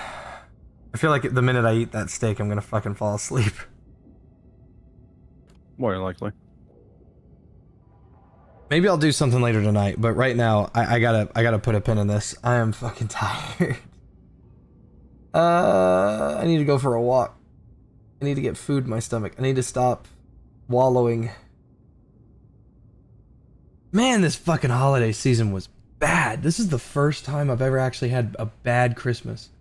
I feel like the minute I eat that steak, I'm gonna fucking fall asleep. More than likely. Maybe I'll do something later tonight, but right now I, I gotta I gotta put a pin in this. I am fucking tired. Uh, I need to go for a walk. I need to get food in my stomach. I need to stop wallowing. Man, this fucking holiday season was bad. This is the first time I've ever actually had a bad Christmas.